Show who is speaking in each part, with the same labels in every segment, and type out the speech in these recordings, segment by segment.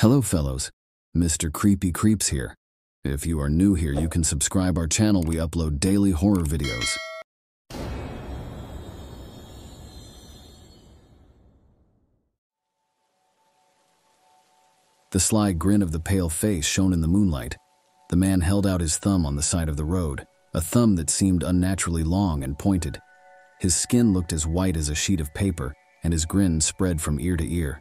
Speaker 1: Hello, fellows. Mr. Creepy Creeps here. If you are new here, you can subscribe our channel. We upload daily horror videos. The sly grin of the pale face shone in the moonlight. The man held out his thumb on the side of the road, a thumb that seemed unnaturally long and pointed. His skin looked as white as a sheet of paper, and his grin spread from ear to ear.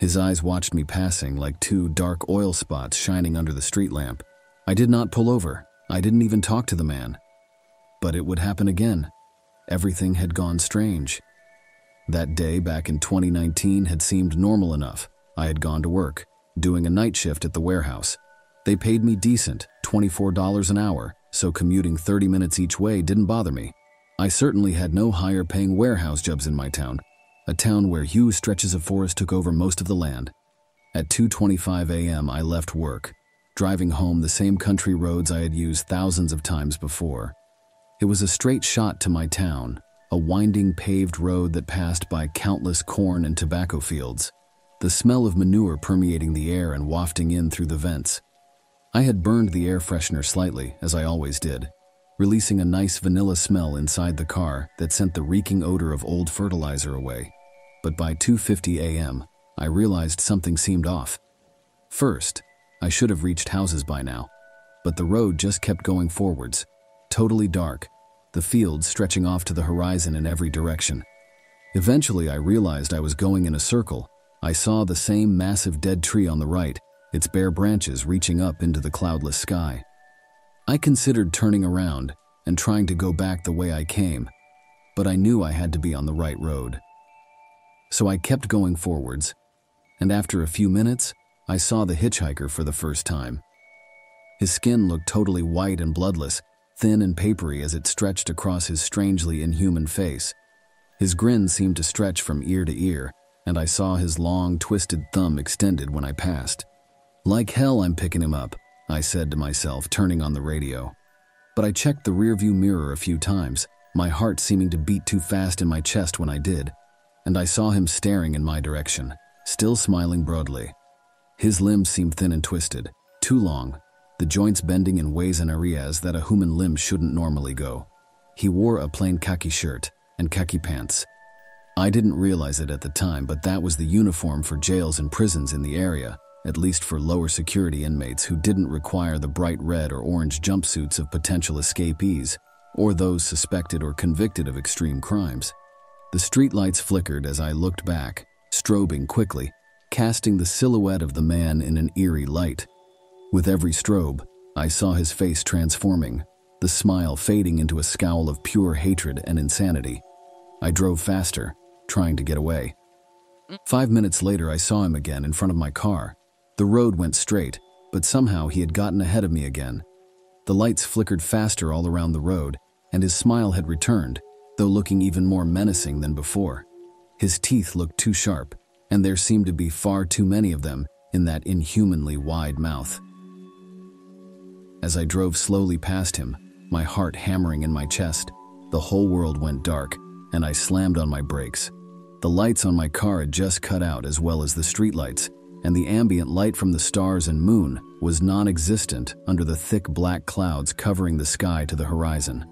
Speaker 1: His eyes watched me passing like two dark oil spots shining under the street lamp. I did not pull over. I didn't even talk to the man. But it would happen again. Everything had gone strange. That day back in 2019 had seemed normal enough. I had gone to work, doing a night shift at the warehouse. They paid me decent, $24 an hour, so commuting 30 minutes each way didn't bother me. I certainly had no higher paying warehouse jobs in my town, a town where huge stretches of forest took over most of the land. At 2:25 a.m., I left work, driving home the same country roads I had used thousands of times before. It was a straight shot to my town, a winding paved road that passed by countless corn and tobacco fields, the smell of manure permeating the air and wafting in through the vents. I had burned the air freshener slightly, as I always did, releasing a nice vanilla smell inside the car that sent the reeking odor of old fertilizer away. But by 2:50 a.m., I realized something seemed off. First, I should have reached houses by now, but the road just kept going forwards, totally dark, the fields stretching off to the horizon in every direction. Eventually, I realized I was going in a circle. I saw the same massive dead tree on the right, its bare branches reaching up into the cloudless sky. I considered turning around and trying to go back the way I came, but I knew I had to be on the right road. So I kept going forwards, and after a few minutes, I saw the hitchhiker for the first time. His skin looked totally white and bloodless, thin and papery as it stretched across his strangely inhuman face. His grin seemed to stretch from ear to ear, and I saw his long, twisted thumb extended when I passed. Like hell, I'm picking him up, I said to myself, turning on the radio. But I checked the rearview mirror a few times, my heart seeming to beat too fast in my chest when I did, and I saw him staring in my direction, still smiling broadly. His limbs seemed thin and twisted, too long, the joints bending in ways and areas that a human limb shouldn't normally go. He wore a plain khaki shirt and khaki pants. I didn't realize it at the time, but that was the uniform for jails and prisons in the area, at least for lower security inmates who didn't require the bright red or orange jumpsuits of potential escapees or those suspected or convicted of extreme crimes. The streetlights flickered as I looked back, strobing quickly, casting the silhouette of the man in an eerie light. With every strobe, I saw his face transforming, the smile fading into a scowl of pure hatred and insanity. I drove faster, trying to get away. Five minutes later, I saw him again in front of my car, the road went straight, but somehow he had gotten ahead of me again. The lights flickered faster all around the road, and his smile had returned, though looking even more menacing than before. His teeth looked too sharp, and there seemed to be far too many of them in that inhumanly wide mouth. As I drove slowly past him, my heart hammering in my chest, the whole world went dark, and I slammed on my brakes. The lights on my car had just cut out as well as the streetlights, and the ambient light from the stars and moon was non existent under the thick black clouds covering the sky to the horizon.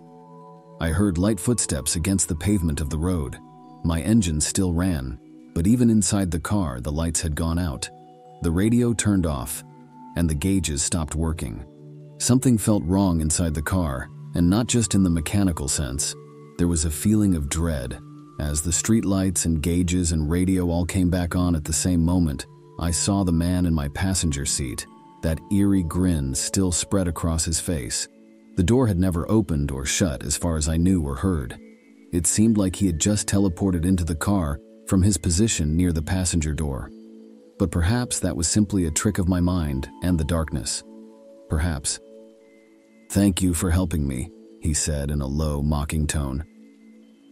Speaker 1: I heard light footsteps against the pavement of the road. My engine still ran, but even inside the car, the lights had gone out. The radio turned off, and the gauges stopped working. Something felt wrong inside the car, and not just in the mechanical sense. There was a feeling of dread. As the streetlights and gauges and radio all came back on at the same moment, I saw the man in my passenger seat, that eerie grin still spread across his face. The door had never opened or shut as far as I knew or heard. It seemed like he had just teleported into the car from his position near the passenger door. But perhaps that was simply a trick of my mind and the darkness. Perhaps. Thank you for helping me, he said in a low, mocking tone.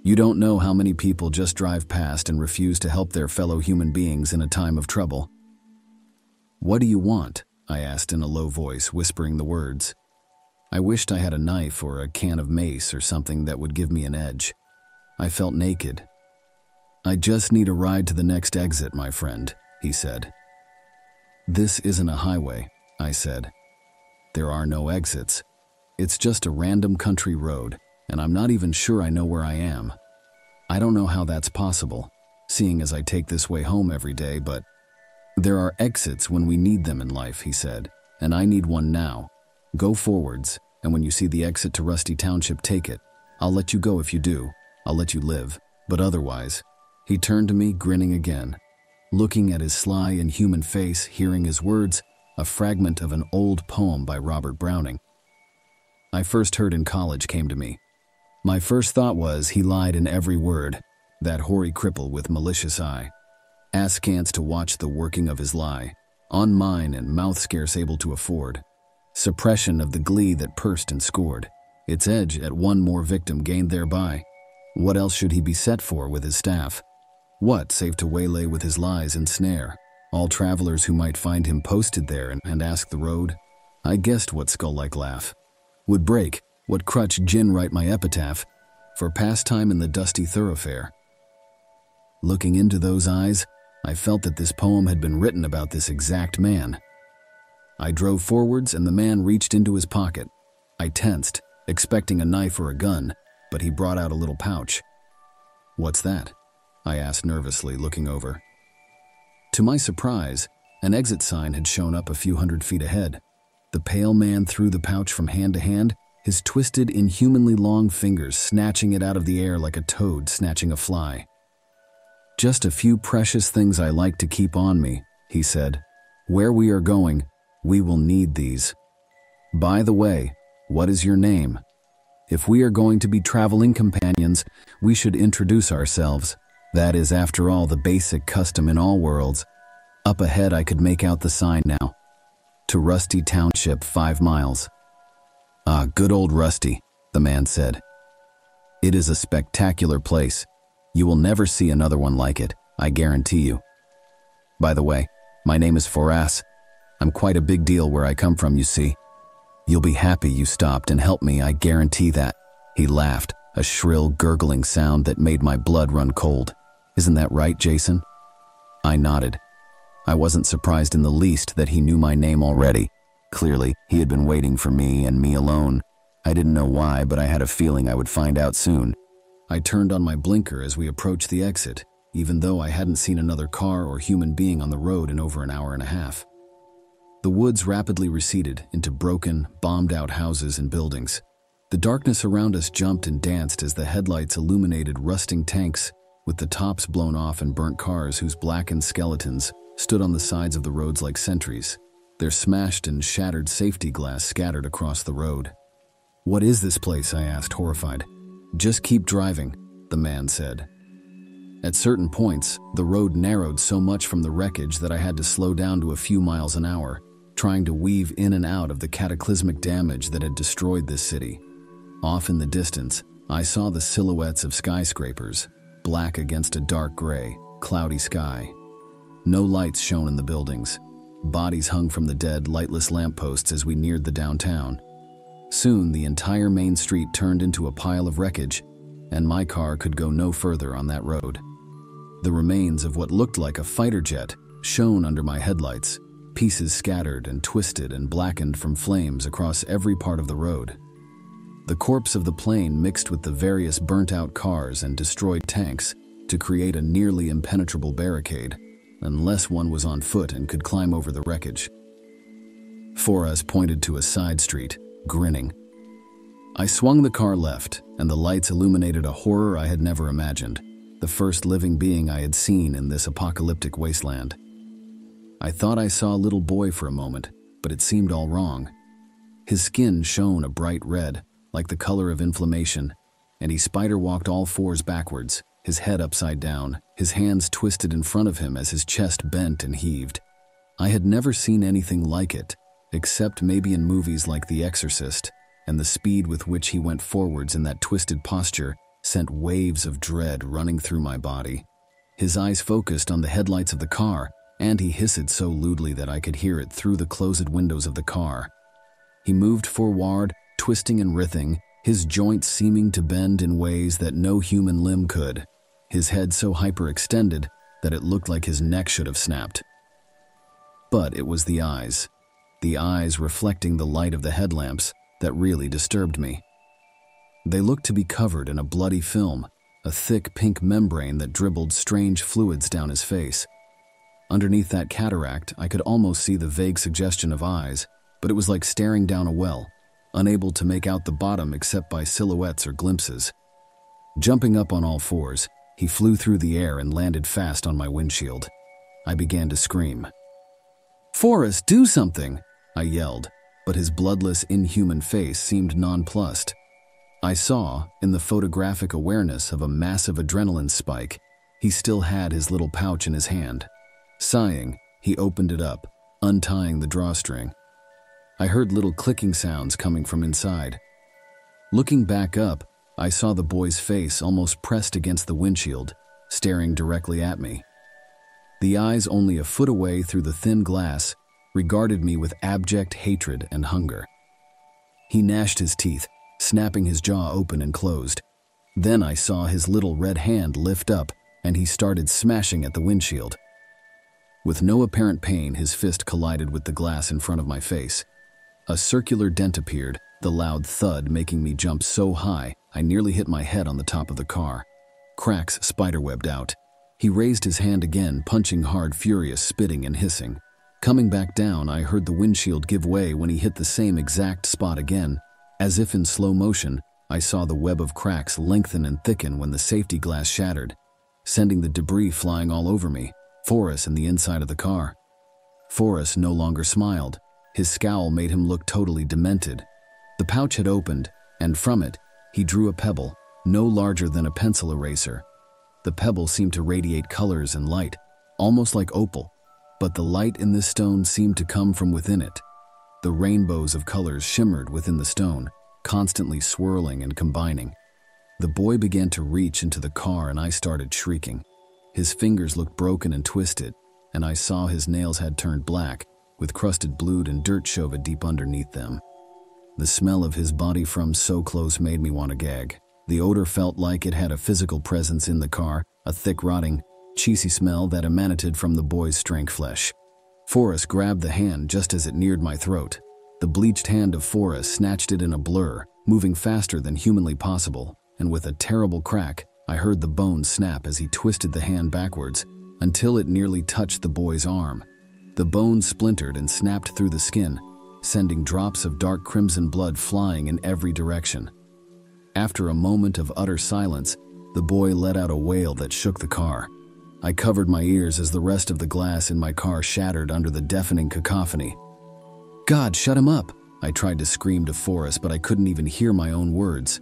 Speaker 1: You don't know how many people just drive past and refuse to help their fellow human beings in a time of trouble. What do you want? I asked in a low voice, whispering the words. I wished I had a knife or a can of mace or something that would give me an edge. I felt naked. I just need a ride to the next exit, my friend, he said. This isn't a highway, I said. There are no exits. It's just a random country road, and I'm not even sure I know where I am. I don't know how that's possible, seeing as I take this way home every day, but there are exits when we need them in life, he said, and I need one now. Go forwards, and when you see the exit to Rusty Township, take it. I'll let you go if you do. I'll let you live, but otherwise. He turned to me, grinning again. Looking at his sly and human face, hearing his words, a fragment of an old poem by Robert Browning. I first heard in college came to me. My first thought was he lied in every word, that hoary cripple with malicious eye. Askance to watch the working of his lie, on mine and mouth scarce able to afford. Suppression of the glee that pursed and scored, its edge at one more victim gained thereby. What else should he be set for with his staff? What save to waylay with his lies and snare all travelers who might find him posted there and, and ask the road? I guessed what skull-like laugh would break, what crutch gin write my epitaph for pastime in the dusty thoroughfare. Looking into those eyes, I felt that this poem had been written about this exact man. I drove forwards and the man reached into his pocket. I tensed, expecting a knife or a gun, but he brought out a little pouch. What's that? I asked nervously, looking over. To my surprise, an exit sign had shown up a few hundred feet ahead. The pale man threw the pouch from hand to hand, his twisted, inhumanly long fingers snatching it out of the air like a toad snatching a fly. Just a few precious things I like to keep on me, he said. Where we are going, we will need these. By the way, what is your name? If we are going to be traveling companions, we should introduce ourselves. That is, after all, the basic custom in all worlds. Up ahead, I could make out the sign now. To Rusty Township, five miles. Ah, good old Rusty, the man said. It is a spectacular place. You will never see another one like it, I guarantee you. By the way, my name is Foras. I'm quite a big deal where I come from, you see. You'll be happy you stopped and helped me, I guarantee that. He laughed, a shrill, gurgling sound that made my blood run cold. Isn't that right, Jason? I nodded. I wasn't surprised in the least that he knew my name already. Clearly, he had been waiting for me and me alone. I didn't know why, but I had a feeling I would find out soon. I turned on my blinker as we approached the exit, even though I hadn't seen another car or human being on the road in over an hour and a half. The woods rapidly receded into broken, bombed out houses and buildings. The darkness around us jumped and danced as the headlights illuminated rusting tanks with the tops blown off and burnt cars whose blackened skeletons stood on the sides of the roads like sentries, their smashed and shattered safety glass scattered across the road. What is this place? I asked, horrified. Just keep driving, the man said. At certain points, the road narrowed so much from the wreckage that I had to slow down to a few miles an hour, trying to weave in and out of the cataclysmic damage that had destroyed this city. Off in the distance, I saw the silhouettes of skyscrapers, black against a dark gray, cloudy sky. No lights shone in the buildings. Bodies hung from the dead, lightless lampposts as we neared the downtown. Soon, the entire main street turned into a pile of wreckage, and my car could go no further on that road. The remains of what looked like a fighter jet shone under my headlights, pieces scattered and twisted and blackened from flames across every part of the road. The corpse of the plane mixed with the various burnt out cars and destroyed tanks to create a nearly impenetrable barricade, unless one was on foot and could climb over the wreckage. Foras pointed to a side street, grinning. I swung the car left, and the lights illuminated a horror I had never imagined, the first living being I had seen in this apocalyptic wasteland. I thought I saw a little boy for a moment, but it seemed all wrong. His skin shone a bright red, like the color of inflammation, and he spider walked all fours backwards, his head upside down, his hands twisted in front of him as his chest bent and heaved. I had never seen anything like it, except maybe in movies like The Exorcist, and the speed with which he went forwards in that twisted posture sent waves of dread running through my body. His eyes focused on the headlights of the car, and he hissed so lewdly that I could hear it through the closed windows of the car. He moved forward twisting and writhing, his joints seeming to bend in ways that no human limb could, his head so hyperextended that it looked like his neck should have snapped. But it was the eyes, the eyes reflecting the light of the headlamps, that really disturbed me. They looked to be covered in a bloody film, a thick pink membrane that dribbled strange fluids down his face. Underneath that cataract, I could almost see the vague suggestion of eyes, but it was like staring down a well, unable to make out the bottom except by silhouettes or glimpses. Jumping up on all fours, he flew through the air and landed fast on my windshield. I began to scream. Foras, do something! I yelled, but his bloodless, inhuman face seemed nonplussed. I saw, in the photographic awareness of a massive adrenaline spike, he still had his little pouch in his hand. Sighing, he opened it up, untying the drawstring. I heard little clicking sounds coming from inside. Looking back up, I saw the boy's face almost pressed against the windshield, staring directly at me. The eyes only a foot away through the thin glass regarded me with abject hatred and hunger. He gnashed his teeth, snapping his jaw open and closed. Then I saw his little red hand lift up and he started smashing at the windshield. With no apparent pain, his fist collided with the glass in front of my face. A circular dent appeared, the loud thud making me jump so high I nearly hit my head on the top of the car. Cracks spiderwebbed out. He raised his hand again, punching hard, furious, spitting and hissing. Coming back down, I heard the windshield give way when he hit the same exact spot again. As if in slow motion, I saw the web of cracks lengthen and thicken when the safety glass shattered, sending the debris flying all over me, Foras and the inside of the car. Foras no longer smiled. His scowl made him look totally demented. The pouch had opened, and from it, he drew a pebble, no larger than a pencil eraser. The pebble seemed to radiate colors and light, almost like opal, but the light in this stone seemed to come from within it. The rainbows of colors shimmered within the stone, constantly swirling and combining. The boy began to reach into the car and I started shrieking. His fingers looked broken and twisted, and I saw his nails had turned black, with crusted blood and dirt shova deep underneath them. The smell of his body from so close made me want to gag. The odor felt like it had a physical presence in the car, a thick rotting, cheesy smell that emanated from the boy's strank flesh. Foras grabbed the hand just as it neared my throat. The bleached hand of Foras snatched it in a blur, moving faster than humanly possible, and with a terrible crack, I heard the bone snap as he twisted the hand backwards until it nearly touched the boy's arm. The bone splintered and snapped through the skin, sending drops of dark crimson blood flying in every direction. After a moment of utter silence, the boy let out a wail that shook the car. I covered my ears as the rest of the glass in my car shattered under the deafening cacophony. God, shut him up! I tried to scream to Foras, but I couldn't even hear my own words.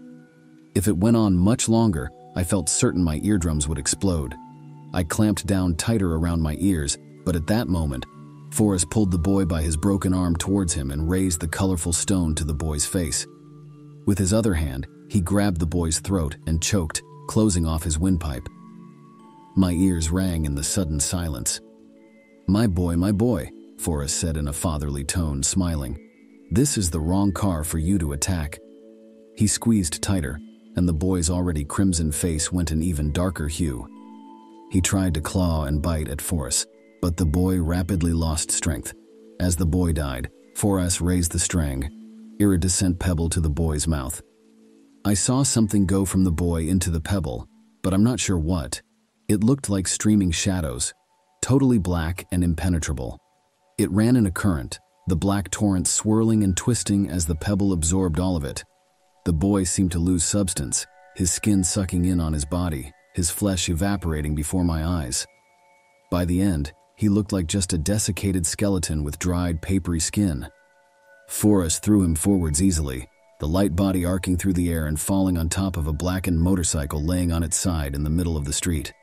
Speaker 1: If it went on much longer, I felt certain my eardrums would explode. I clamped down tighter around my ears, but at that moment, Foras pulled the boy by his broken arm towards him and raised the colorful stone to the boy's face. With his other hand, he grabbed the boy's throat and choked, closing off his windpipe. My ears rang in the sudden silence. My boy, my boy, Foras said in a fatherly tone, smiling. This is the wrong car for you to attack. He squeezed tighter, and the boy's already crimson face went an even darker hue. He tried to claw and bite at Foras, but the boy rapidly lost strength. As the boy died, Foras raised the string, iridescent pebble to the boy's mouth. I saw something go from the boy into the pebble, but I'm not sure what. It looked like streaming shadows, totally black and impenetrable. It ran in a current, the black torrent swirling and twisting as the pebble absorbed all of it. The boy seemed to lose substance, his skin sucking in on his body, his flesh evaporating before my eyes. By the end, he looked like just a desiccated skeleton with dried, papery skin. Foras threw him forwards easily, the light body arcing through the air and falling on top of a blackened motorcycle laying on its side in the middle of the street.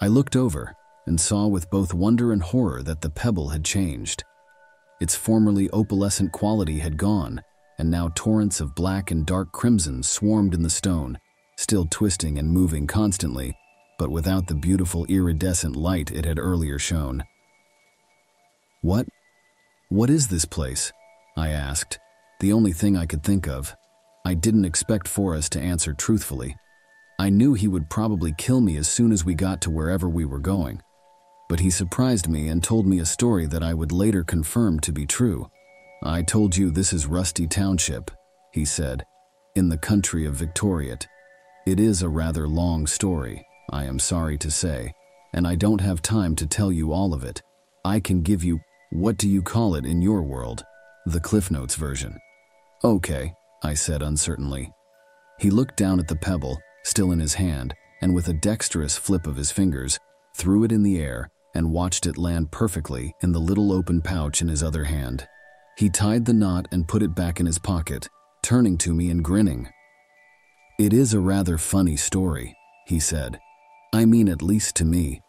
Speaker 1: I looked over and saw with both wonder and horror that the pebble had changed. Its formerly opalescent quality had gone, and now torrents of black and dark crimson swarmed in the stone, still twisting and moving constantly, but without the beautiful iridescent light it had earlier shown. What? What is this place? I asked, the only thing I could think of. I didn't expect Foras to answer truthfully. I knew he would probably kill me as soon as we got to wherever we were going. but he surprised me and told me a story that I would later confirm to be true. I told you this is Rusty Township, he said, in the country of Victoriate. It is a rather long story, I am sorry to say, and I don't have time to tell you all of it. I can give you, what do you call it in your world? The Cliff Notes version. Okay, I said uncertainly. He looked down at the pebble, still in his hand, and with a dexterous flip of his fingers, threw it in the air and watched it land perfectly in the little open pouch in his other hand. He tied the knot and put it back in his pocket, turning to me and grinning. It is a rather funny story, he said. I mean, at least to me.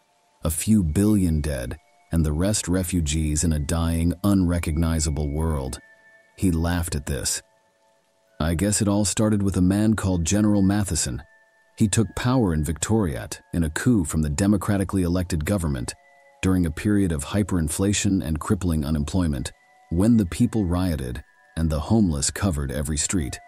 Speaker 1: A few billion dead, and the rest refugees in a dying, unrecognizable world. He laughed at this. I guess it all started with a man called General Matheson. He took power in Victoriat in a coup from the democratically elected government during a period of hyperinflation and crippling unemployment when the people rioted and the homeless covered every street.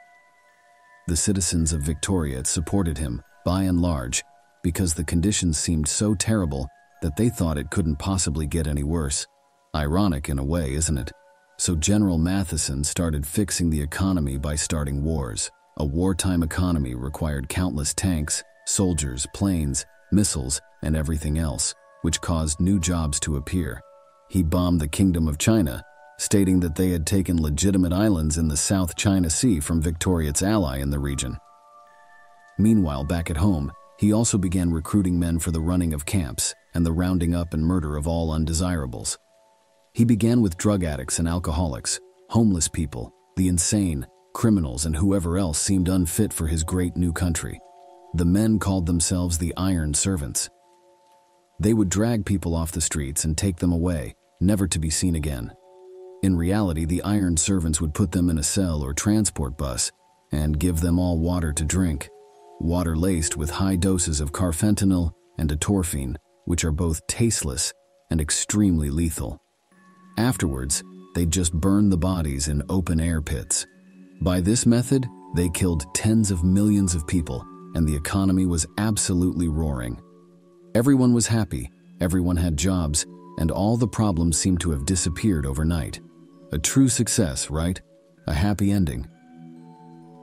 Speaker 1: The citizens of Victoria supported him, by and large, because the conditions seemed so terrible that they thought it couldn't possibly get any worse. Ironic in a way, isn't it? So General Matheson started fixing the economy by starting wars. A wartime economy required countless tanks, soldiers, planes, missiles, and everything else, which caused new jobs to appear. He bombed the Kingdom of China, stating that they had taken legitimate islands in the South China Sea from Victoria's ally in the region. Meanwhile, back at home, he also began recruiting men for the running of camps and the rounding up and murder of all undesirables. He began with drug addicts and alcoholics, homeless people, the insane, criminals, and whoever else seemed unfit for his great new country. The men called themselves the Iron Servants. They would drag people off the streets and take them away, never to be seen again. In reality, the iron servants would put them in a cell or transport bus and give them all water to drink, water laced with high doses of carfentanil and etorphine, which are both tasteless and extremely lethal. Afterwards, they'd just burn the bodies in open air pits. By this method, they killed tens of millions of people, and the economy was absolutely roaring. Everyone was happy, everyone had jobs, and all the problems seemed to have disappeared overnight. A true success, right? A happy ending.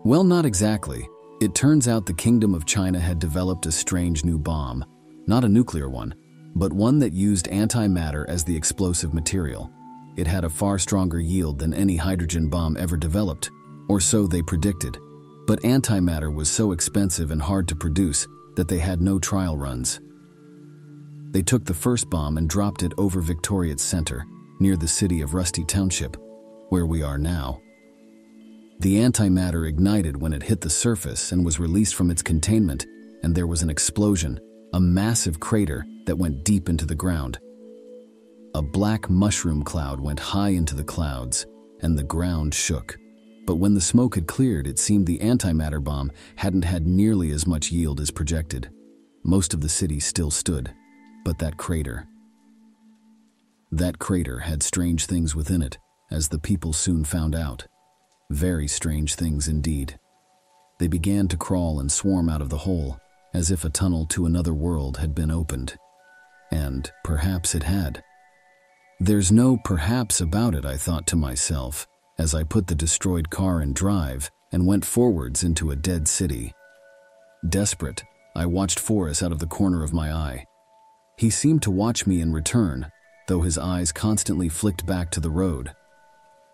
Speaker 1: Well, not exactly. It turns out the Kingdom of China had developed a strange new bomb. Not a nuclear one, but one that used antimatter as the explosive material. It had a far stronger yield than any hydrogen bomb ever developed, or so they predicted. But antimatter was so expensive and hard to produce that they had no trial runs. They took the first bomb and dropped it over Victoria's center, near the city of Rusty Township, where we are now. The antimatter ignited when it hit the surface and was released from its containment, and there was an explosion, a massive crater that went deep into the ground. A black mushroom cloud went high into the clouds, and the ground shook. But when the smoke had cleared, it seemed the antimatter bomb hadn't had nearly as much yield as projected. Most of the city still stood, but that crater, that crater had strange things within it, as the people soon found out. Very strange things indeed. They began to crawl and swarm out of the hole, as if a tunnel to another world had been opened. And perhaps it had. There's no perhaps about it, I thought to myself, as I put the destroyed car in drive and went forwards into a dead city. Desperate, I watched Foras out of the corner of my eye. He seemed to watch me in return, though his eyes constantly flicked back to the road.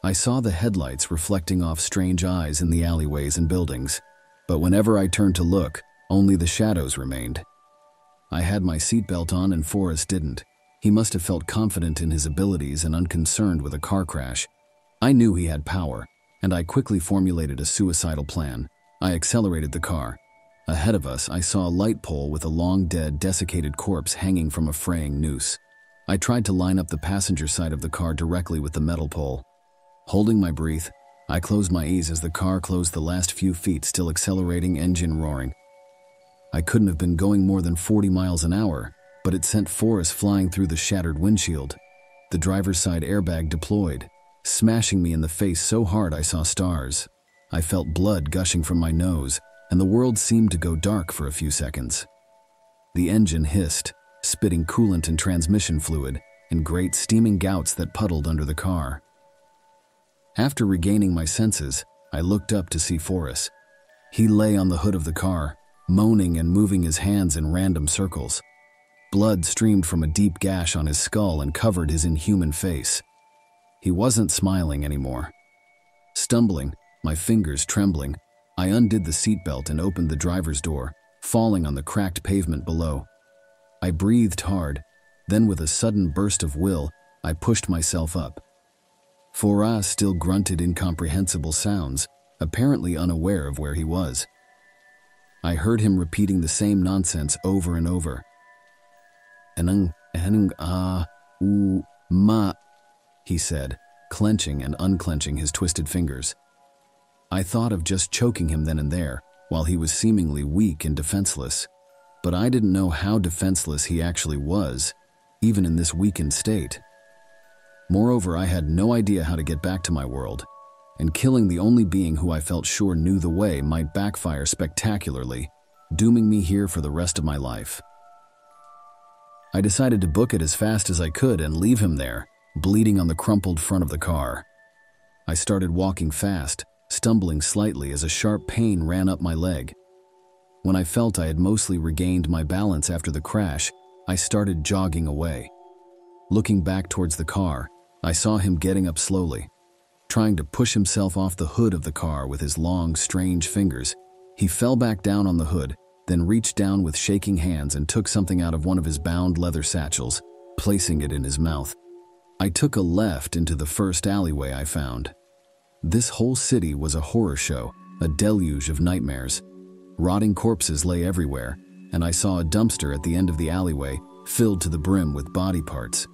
Speaker 1: I saw the headlights reflecting off strange eyes in the alleyways and buildings, but whenever I turned to look, only the shadows remained. I had my seatbelt on and Foras didn't. He must have felt confident in his abilities and unconcerned with a car crash. I knew he had power, and I quickly formulated a suicidal plan. I accelerated the car. Ahead of us, I saw a light pole with a long dead, desiccated corpse hanging from a fraying noose. I tried to line up the passenger side of the car directly with the metal pole. Holding my breath, I closed my eyes as the car closed the last few feet, still accelerating, engine roaring. I couldn't have been going more than 40 miles an hour, but it sent Foras flying through the shattered windshield. The driver's side airbag deployed, smashing me in the face so hard I saw stars. I felt blood gushing from my nose, and the world seemed to go dark for a few seconds. The engine hissed, spitting coolant and transmission fluid in great steaming gouts that puddled under the car. After regaining my senses, I looked up to see Foras. He lay on the hood of the car, moaning and moving his hands in random circles. Blood streamed from a deep gash on his skull and covered his inhuman face. He wasn't smiling anymore. Stumbling, my fingers trembling, I undid the seatbelt and opened the driver's door, falling on the cracked pavement below. I breathed hard, then with a sudden burst of will, I pushed myself up. Foras still grunted incomprehensible sounds, apparently unaware of where he was. I heard him repeating the same nonsense over and over. Enung, enung, ah, ma, he said, clenching and unclenching his twisted fingers. I thought of just choking him then and there, while he was seemingly weak and defenseless. But I didn't know how defenseless he actually was, even in this weakened state. Moreover, I had no idea how to get back to my world, and killing the only being who I felt sure knew the way might backfire spectacularly, dooming me here for the rest of my life. I decided to book it as fast as I could and leave him there, bleeding on the crumpled front of the car. I started walking fast, stumbling slightly as a sharp pain ran up my leg. When I felt I had mostly regained my balance after the crash, I started jogging away. Looking back towards the car, I saw him getting up slowly. Trying to push himself off the hood of the car with his long, strange fingers, he fell back down on the hood, then reached down with shaking hands and took something out of one of his bound leather satchels, placing it in his mouth. I took a left into the first alleyway I found. This whole city was a horror show, a deluge of nightmares. Rotting corpses lay everywhere, and I saw a dumpster at the end of the alleyway filled to the brim with body parts.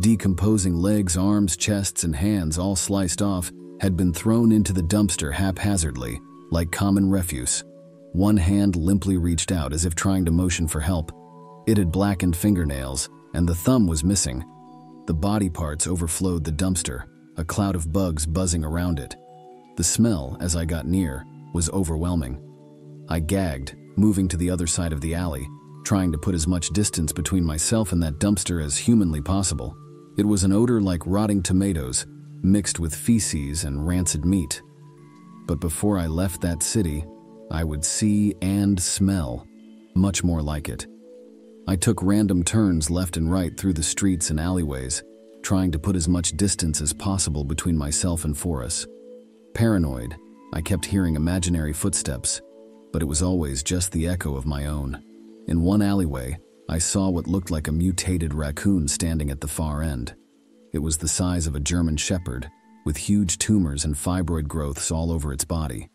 Speaker 1: Decomposing legs, arms, chests, and hands, all sliced off, had been thrown into the dumpster haphazardly, like common refuse. One hand limply reached out as if trying to motion for help. It had blackened fingernails, and the thumb was missing. The body parts overflowed the dumpster, a cloud of bugs buzzing around it. The smell, as I got near, was overwhelming. I gagged, moving to the other side of the alley, trying to put as much distance between myself and that dumpster as humanly possible. It was an odor like rotting tomatoes, mixed with feces and rancid meat. But before I left that city, I would see and smell much more like it. I took random turns left and right through the streets and alleyways, trying to put as much distance as possible between myself and Foras. Paranoid, I kept hearing imaginary footsteps, but it was always just the echo of my own. In one alleyway, I saw what looked like a mutated raccoon standing at the far end. It was the size of a German shepherd, with huge tumors and fibroid growths all over its body.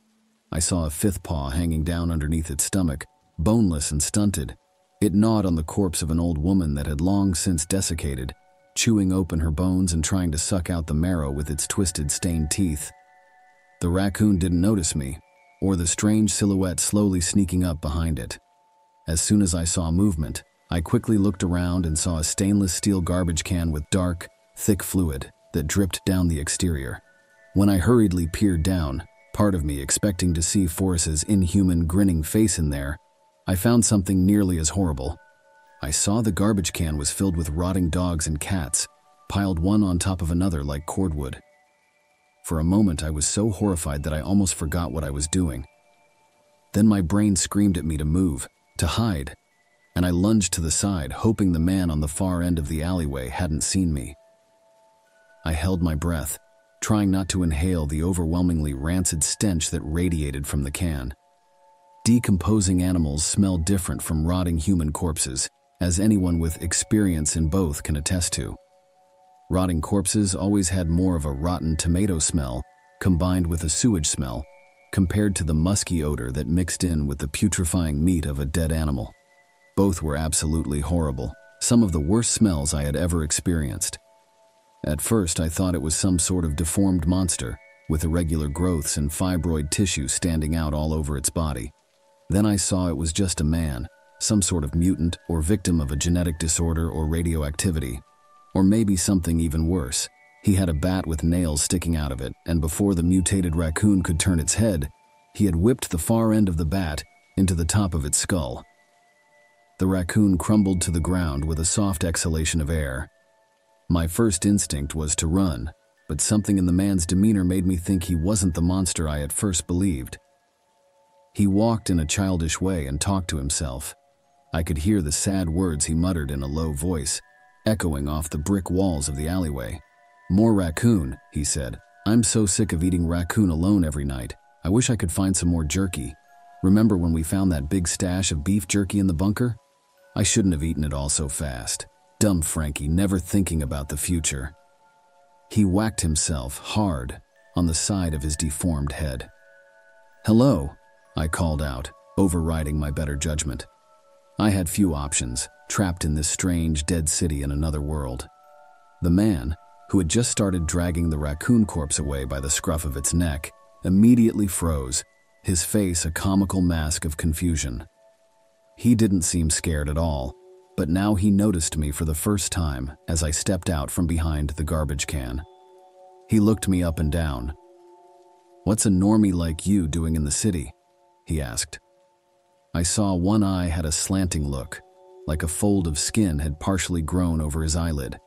Speaker 1: I saw a fifth paw hanging down underneath its stomach, boneless and stunted. It gnawed on the corpse of an old woman that had long since desiccated, chewing open her bones and trying to suck out the marrow with its twisted, stained teeth. The raccoon didn't notice me, or the strange silhouette slowly sneaking up behind it. As soon as I saw movement, I quickly looked around and saw a stainless steel garbage can with dark, thick fluid that dripped down the exterior. When I hurriedly peered down, part of me expecting to see Foras's inhuman, grinning face in there, I found something nearly as horrible. I saw the garbage can was filled with rotting dogs and cats, piled one on top of another like cordwood. For a moment, I was so horrified that I almost forgot what I was doing. Then my brain screamed at me to move, to hide, and I lunged to the side, hoping the man on the far end of the alleyway hadn't seen me. I held my breath, trying not to inhale the overwhelmingly rancid stench that radiated from the can. Decomposing animals smell different from rotting human corpses, as anyone with experience in both can attest to. Rotting corpses always had more of a rotten tomato smell combined with a sewage smell, compared to the musky odor that mixed in with the putrefying meat of a dead animal. Both were absolutely horrible, some of the worst smells I had ever experienced. At first, I thought it was some sort of deformed monster, with irregular growths and fibroid tissue standing out all over its body. Then I saw it was just a man, some sort of mutant or victim of a genetic disorder or radioactivity. Or maybe something even worse. He had a bat with nails sticking out of it, and before the mutated raccoon could turn its head, he had whipped the far end of the bat into the top of its skull. the raccoon crumbled to the ground with a soft exhalation of air. My first instinct was to run, but something in the man's demeanor made me think he wasn't the monster I at first believed. He walked in a childish way and talked to himself. I could hear the sad words he muttered in a low voice, echoing off the brick walls of the alleyway. More raccoon, he said. I'm so sick of eating raccoon alone every night. I wish I could find some more jerky. Remember when we found that big stash of beef jerky in the bunker? I shouldn't have eaten it all so fast. Dumb Frankie, never thinking about the future. He whacked himself hard on the side of his deformed head. Hello, I called out, overriding my better judgment. I had few options, trapped in this strange, dead city in another world. The man, who had just started dragging the raccoon corpse away by the scruff of its neck, immediately froze, his face a comical mask of confusion. He didn't seem scared at all, but now he noticed me for the first time as I stepped out from behind the garbage can. He looked me up and down. What's a normie like you doing in the city? He asked. I saw one eye had a slanting look, like a fold of skin had partially grown over his eyelid.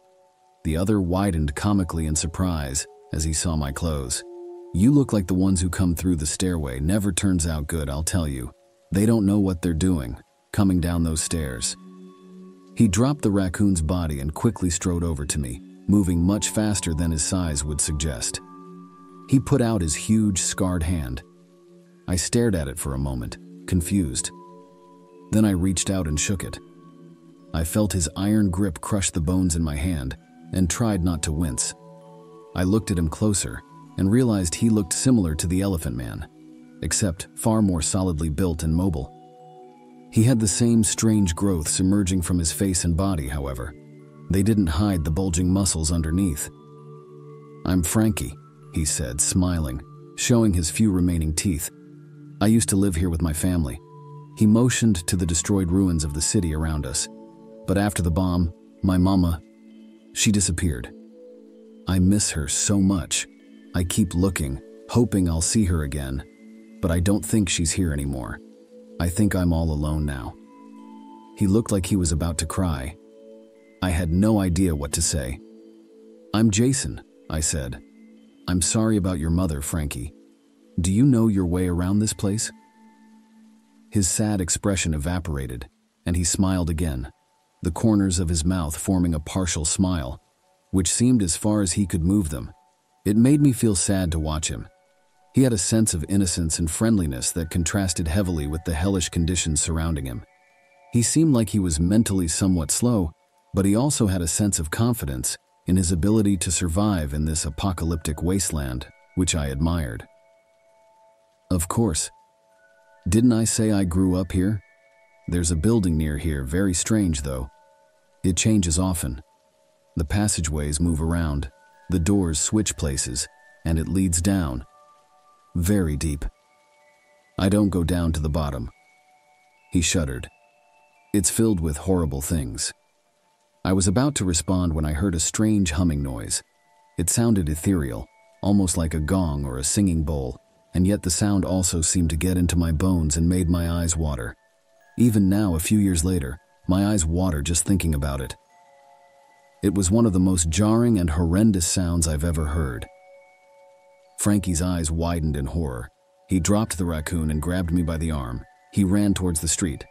Speaker 1: The other widened comically in surprise as he saw my clothes. You look like the ones who come through the stairway. Never turns out good, I'll tell you. They don't know what they're doing, coming down those stairs. He dropped the raccoon's body and quickly strode over to me, moving much faster than his size would suggest. He put out his huge, scarred hand. I stared at it for a moment, confused. Then I reached out and shook it. I felt his iron grip crush the bones in my hand and tried not to wince. I looked at him closer and realized he looked similar to the Elephant Man, except far more solidly built and mobile. He had the same strange growths emerging from his face and body, however. They didn't hide the bulging muscles underneath. I'm Frankie, he said, smiling, showing his few remaining teeth. I used to live here with my family. He motioned to the destroyed ruins of the city around us. But after the bomb, my mama, she disappeared. I miss her so much. I keep looking, hoping I'll see her again, but I don't think she's here anymore. I think I'm all alone now. He looked like he was about to cry. I had no idea what to say. I'm Jason, I said. I'm sorry about your mother, Frankie. Do you know your way around this place? His sad expression evaporated, and he smiled again, the corners of his mouth forming a partial smile, which seemed as far as he could move them. It made me feel sad to watch him. He had a sense of innocence and friendliness that contrasted heavily with the hellish conditions surrounding him. He seemed like he was mentally somewhat slow, but he also had a sense of confidence in his ability to survive in this apocalyptic wasteland, which I admired. Of course. Didn't I say I grew up here? There's a building near here, very strange though. It changes often. The passageways move around, the doors switch places, and it leads down, very deep. I don't go down to the bottom. He shuddered. It's filled with horrible things. I was about to respond when I heard a strange humming noise. It sounded ethereal, almost like a gong or a singing bowl, and yet the sound also seemed to get into my bones and made my eyes water. Even now, a few years later, my eyes water just thinking about it. It was one of the most jarring and horrendous sounds I've ever heard. Frankie's eyes widened in horror. He dropped the raccoon and grabbed me by the arm. He ran towards the street.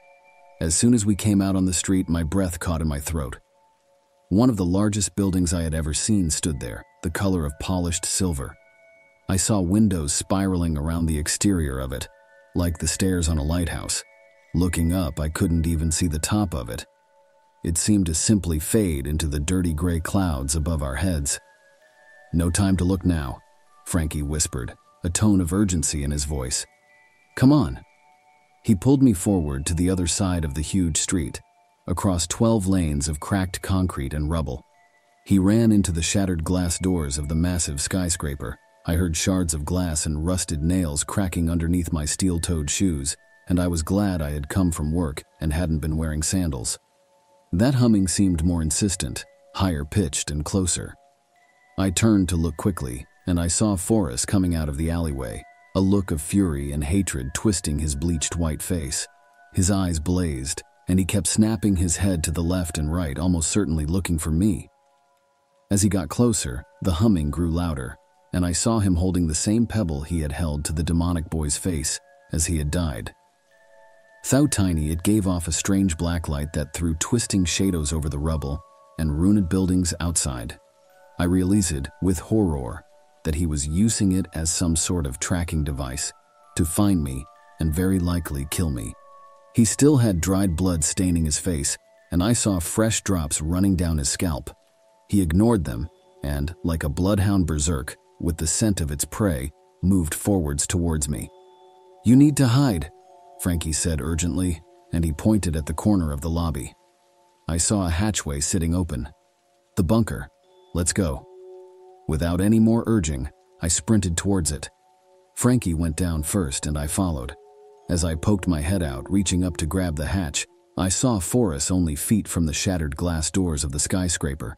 Speaker 1: As soon as we came out on the street, my breath caught in my throat. One of the largest buildings I had ever seen stood there, the color of polished silver. I saw windows spiraling around the exterior of it, like the stairs on a lighthouse. Looking up, I couldn't even see the top of it. It seemed to simply fade into the dirty gray clouds above our heads. No time to look now. Frankie whispered, a tone of urgency in his voice. Come on. He pulled me forward to the other side of the huge street, across 12 lanes of cracked concrete and rubble. He ran into the shattered glass doors of the massive skyscraper. I heard shards of glass and rusted nails cracking underneath my steel toed shoes, and I was glad I had come from work and hadn't been wearing sandals. That humming seemed more insistent, higher pitched, and closer. I turned to look quickly and I saw Foras coming out of the alleyway, a look of fury and hatred twisting his bleached white face. His eyes blazed, and he kept snapping his head to the left and right, almost certainly looking for me. As he got closer, the humming grew louder, and I saw him holding the same pebble he had held to the demonic boy's face as he had died. Though tiny, it gave off a strange black light that threw twisting shadows over the rubble and ruined buildings outside. I realized, with horror, that he was using it as some sort of tracking device to find me and very likely kill me. He still had dried blood staining his face, and I saw fresh drops running down his scalp. He ignored them and, like a bloodhound berserk, with the scent of its prey, moved forwards towards me. You need to hide, Frankie said urgently, and he pointed at the corner of the lobby. I saw a hatchway sitting open. The bunker. Let's go. Without any more urging, I sprinted towards it. Frankie went down first and I followed. As I poked my head out, reaching up to grab the hatch, I saw Foras only feet from the shattered glass doors of the skyscraper.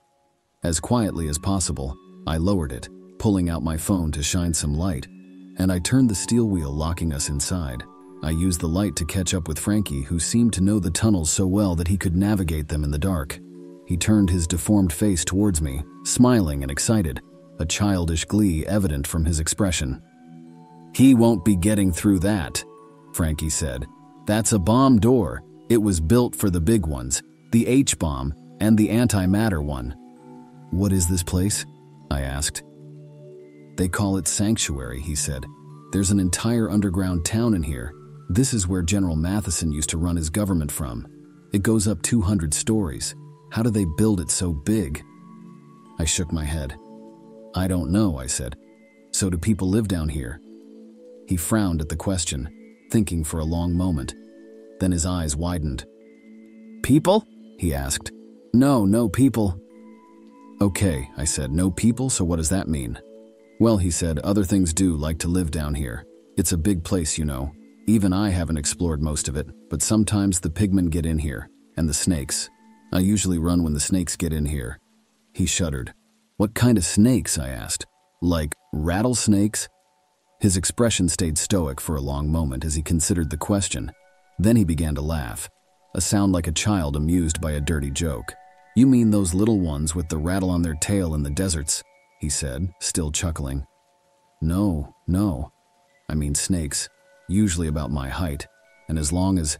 Speaker 1: As quietly as possible, I lowered it, pulling out my phone to shine some light, and I turned the steel wheel locking us inside. I used the light to catch up with Frankie, who seemed to know the tunnels so well that he could navigate them in the dark. He turned his deformed face towards me, smiling and excited, a childish glee evident from his expression. He won't be getting through that, Frankie said. That's a bomb door. It was built for the big ones, the H bomb and the antimatter one. What is this place? I asked. They call it Sanctuary, he said. There's an entire underground town in here, this is where General Matheson used to run his government from. It goes up 200 stories. How do they build it so big? I shook my head. I don't know, I said. So do people live down here? He frowned at the question, thinking for a long moment. Then his eyes widened. People? he asked. No, no people. Okay, I said, no people, so what does that mean? Well, he said, other things do like to live down here. It's a big place, you know. Even I haven't explored most of it, but sometimes the pigmen get in here, and the snakes. I usually run when the snakes get in here. He shuddered. What kind of snakes? I asked. Like rattlesnakes? His expression stayed stoic for a long moment as he considered the question. Then he began to laugh, a sound like a child amused by a dirty joke. You mean those little ones with the rattle on their tail in the deserts? He said, still chuckling. No, no. I mean snakes usually about my height, and as long as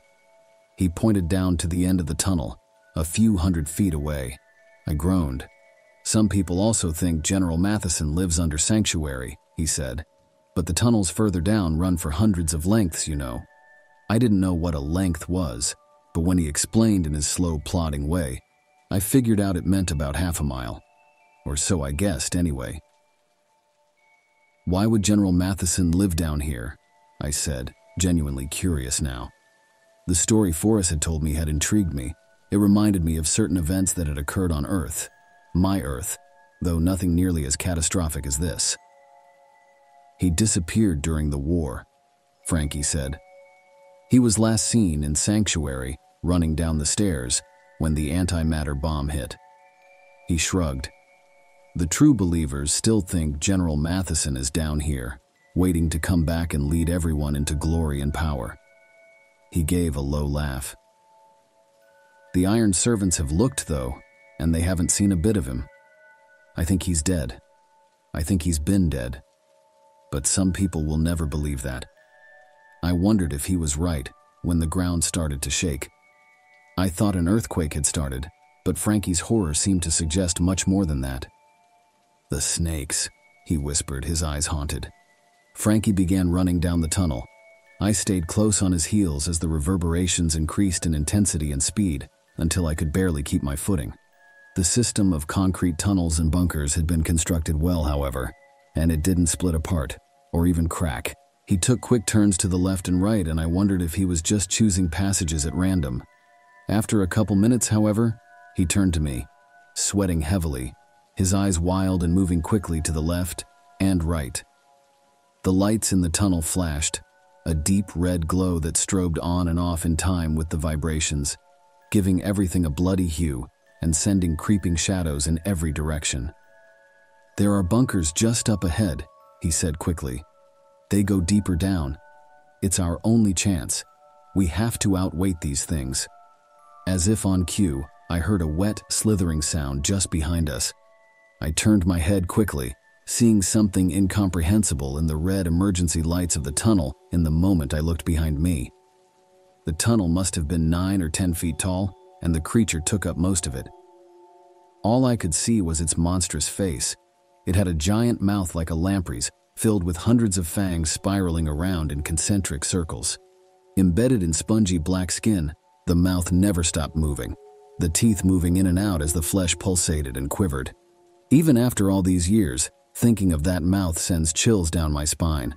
Speaker 1: he pointed down to the end of the tunnel, a few hundred feet away. I groaned. Some people also think General Matheson lives under sanctuary, he said, but the tunnels further down run for hundreds of lengths, you know. I didn't know what a length was, but when he explained in his slow, plodding way, I figured out it meant about half a mile. Or so I guessed, anyway. Why would General Matheson live down here? I said, genuinely curious now. The story Foras had told me had intrigued me. It reminded me of certain events that had occurred on Earth, my Earth, though nothing nearly as catastrophic as this. He disappeared during the war, Frankie said. He was last seen in Sanctuary, running down the stairs, when the antimatter bomb hit. He shrugged. The true believers still think General Matheson is down here, waiting to come back and lead everyone into glory and power. He gave a low laugh. The Iron Servants have looked, though, and they haven't seen a bit of him. I think he's dead. I think he's been dead. But some people will never believe that. I wondered if he was right when the ground started to shake. I thought an earthquake had started, but Frankie's horror seemed to suggest much more than that. The snakes, he whispered, his eyes haunted. Frankie began running down the tunnel. I stayed close on his heels as the reverberations increased in intensity and speed until I could barely keep my footing. The system of concrete tunnels and bunkers had been constructed well, however, and it didn't split apart or even crack. He took quick turns to the left and right, and I wondered if he was just choosing passages at random. After a couple minutes, however, he turned to me, sweating heavily, his eyes wild and moving quickly to the left and right. The lights in the tunnel flashed, a deep red glow that strobed on and off in time with the vibrations, giving everything a bloody hue and sending creeping shadows in every direction. There are bunkers just up ahead, he said quickly. They go deeper down. It's our only chance. We have to outweight these things. As if on cue, I heard a wet, slithering sound just behind us. I turned my head quickly, seeing something incomprehensible in the red emergency lights of the tunnel in the moment I looked behind me. The tunnel must have been 9 or 10 feet tall, and the creature took up most of it. All I could see was its monstrous face. It had a giant mouth like a lamprey's, filled with hundreds of fangs spiraling around in concentric circles. Embedded in spongy black skin, the mouth never stopped moving, the teeth moving in and out as the flesh pulsated and quivered. Even after all these years, thinking of that mouth sends chills down my spine.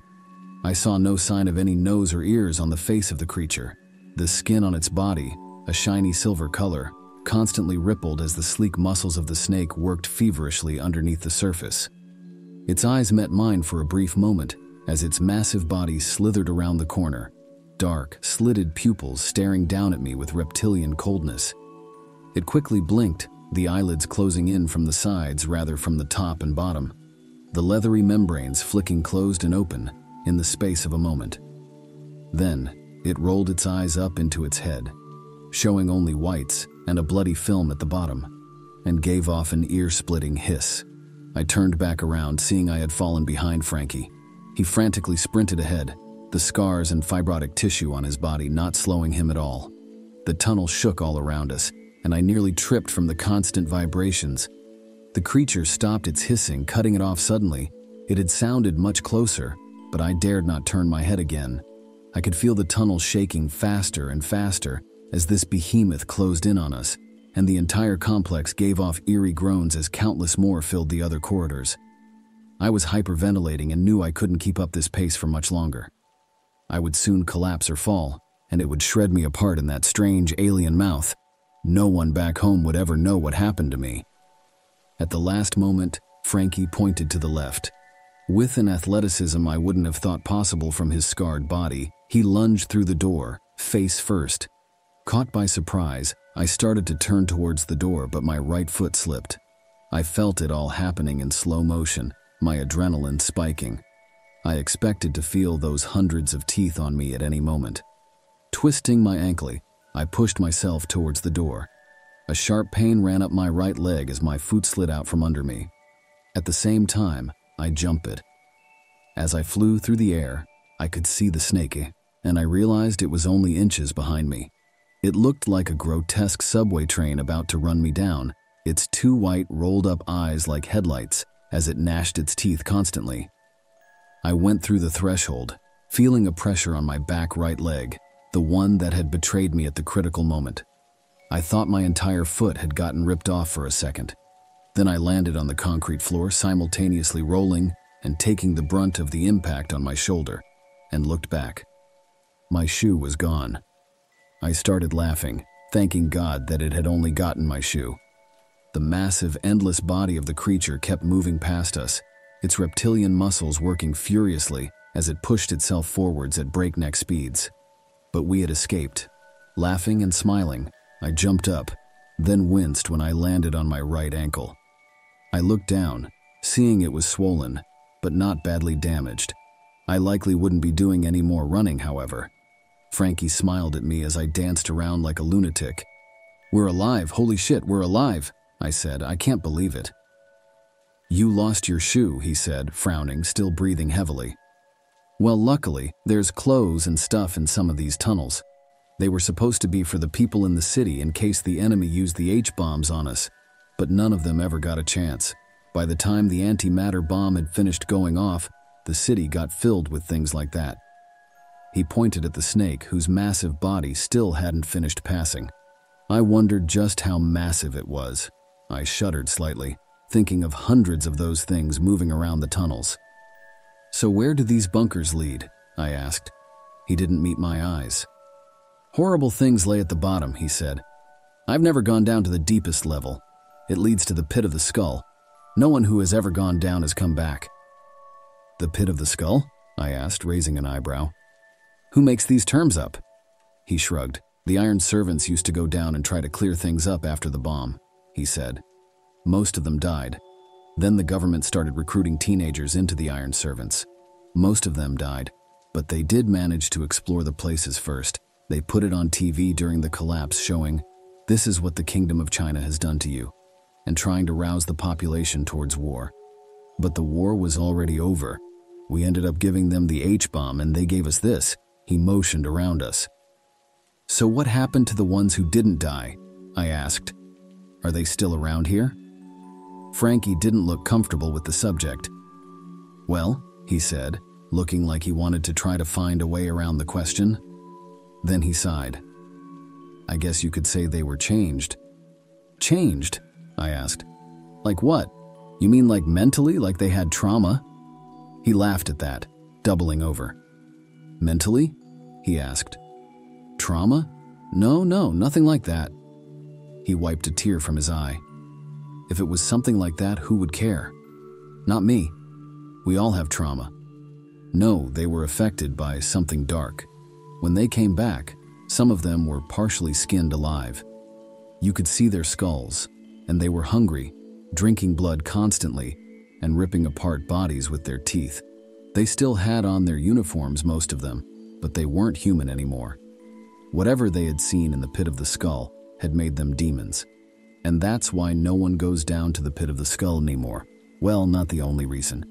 Speaker 1: I saw no sign of any nose or ears on the face of the creature. The skin on its body, a shiny silver color, constantly rippled as the sleek muscles of the snake worked feverishly underneath the surface. Its eyes met mine for a brief moment as its massive body slithered around the corner, dark, slitted pupils staring down at me with reptilian coldness. It quickly blinked, the eyelids closing in from the sides rather from the top and bottom, the leathery membranes flicking closed and open in the space of a moment. Then, it rolled its eyes up into its head, showing only whites and a bloody film at the bottom, and gave off an ear splitting hiss. I turned back around, seeing I had fallen behind Frankie. He frantically sprinted ahead, the scars and fibrotic tissue on his body not slowing him at all. The tunnel shook all around us, and I nearly tripped from the constant vibrations. The creature stopped its hissing, cutting it off suddenly. It had sounded much closer, but I dared not turn my head again. I could feel the tunnel shaking faster and faster, as this behemoth closed in on us, and the entire complex gave off eerie groans as countless more filled the other corridors. I was hyperventilating and knew I couldn't keep up this pace for much longer. I would soon collapse or fall, and it would shred me apart in that strange alien mouth. No one back home would ever know what happened to me. At the last moment, Frankie pointed to the left. With an athleticism I wouldn't have thought possible from his scarred body, he lunged through the door, face first, Caught by surprise, I started to turn towards the door, but my right foot slipped. I felt it all happening in slow motion, my adrenaline spiking. I expected to feel those hundreds of teeth on me at any moment. Twisting my ankle, I pushed myself towards the door. A sharp pain ran up my right leg as my foot slid out from under me. At the same time, I jumped it. As I flew through the air, I could see the snake, and I realized it was only inches behind me. It looked like a grotesque subway train about to run me down, its two white, rolled up eyes like headlights as it gnashed its teeth constantly. I went through the threshold, feeling a pressure on my back right leg, the one that had betrayed me at the critical moment. I thought my entire foot had gotten ripped off for a second. Then I landed on the concrete floor, simultaneously rolling and taking the brunt of the impact on my shoulder, and looked back. My shoe was gone. I started laughing, thanking God that it had only gotten my shoe. The massive, endless body of the creature kept moving past us, its reptilian muscles working furiously as it pushed itself forwards at breakneck speeds. But we had escaped. Laughing and smiling, I jumped up, then winced when I landed on my right ankle. I looked down, seeing it was swollen, but not badly damaged. I likely wouldn't be doing any more running, however. Frankie smiled at me as I danced around like a lunatic. We're alive, holy shit, we're alive, I said. I can't believe it. You lost your shoe, he said, frowning, still breathing heavily. Well, luckily, there's clothes and stuff in some of these tunnels. They were supposed to be for the people in the city in case the enemy used the H-bombs on us, but none of them ever got a chance. By the time the antimatter bomb had finished going off, the city got filled with things like that. He pointed at the snake, whose massive body still hadn't finished passing. I wondered just how massive it was. I shuddered slightly, thinking of hundreds of those things moving around the tunnels. So, where do these bunkers lead? I asked. He didn't meet my eyes. Horrible things lay at the bottom, he said. I've never gone down to the deepest level. It leads to the pit of the skull. No one who has ever gone down has come back. The pit of the skull? I asked, raising an eyebrow. Who makes these terms up? He shrugged. The Iron Servants used to go down and try to clear things up after the bomb, he said. Most of them died. Then the government started recruiting teenagers into the Iron Servants. Most of them died, but they did manage to explore the places first. They put it on TV during the collapse showing This is what the Kingdom of China has done to you, and trying to rouse the population towards war. But the war was already over. We ended up giving them the H bomb, and they gave us this. He motioned around us. So, what happened to the ones who didn't die? I asked. Are they still around here? Frankie didn't look comfortable with the subject. Well, he said, looking like he wanted to try to find a way around the question. Then he sighed. I guess you could say they were changed. Changed? I asked. Like what? You mean like mentally, like they had trauma? He laughed at that, doubling over. Mentally? He asked. Trauma? No, no, nothing like that. He wiped a tear from his eye. If it was something like that, who would care? Not me. We all have trauma. No, they were affected by something dark. When they came back, some of them were partially skinned alive. You could see their skulls, and they were hungry, drinking blood constantly, and ripping apart bodies with their teeth. They still had on their uniforms, most of them, but they weren't human anymore. Whatever they had seen in the pit of the skull had made them demons. And that's why no one goes down to the pit of the skull anymore. Well, not the only reason.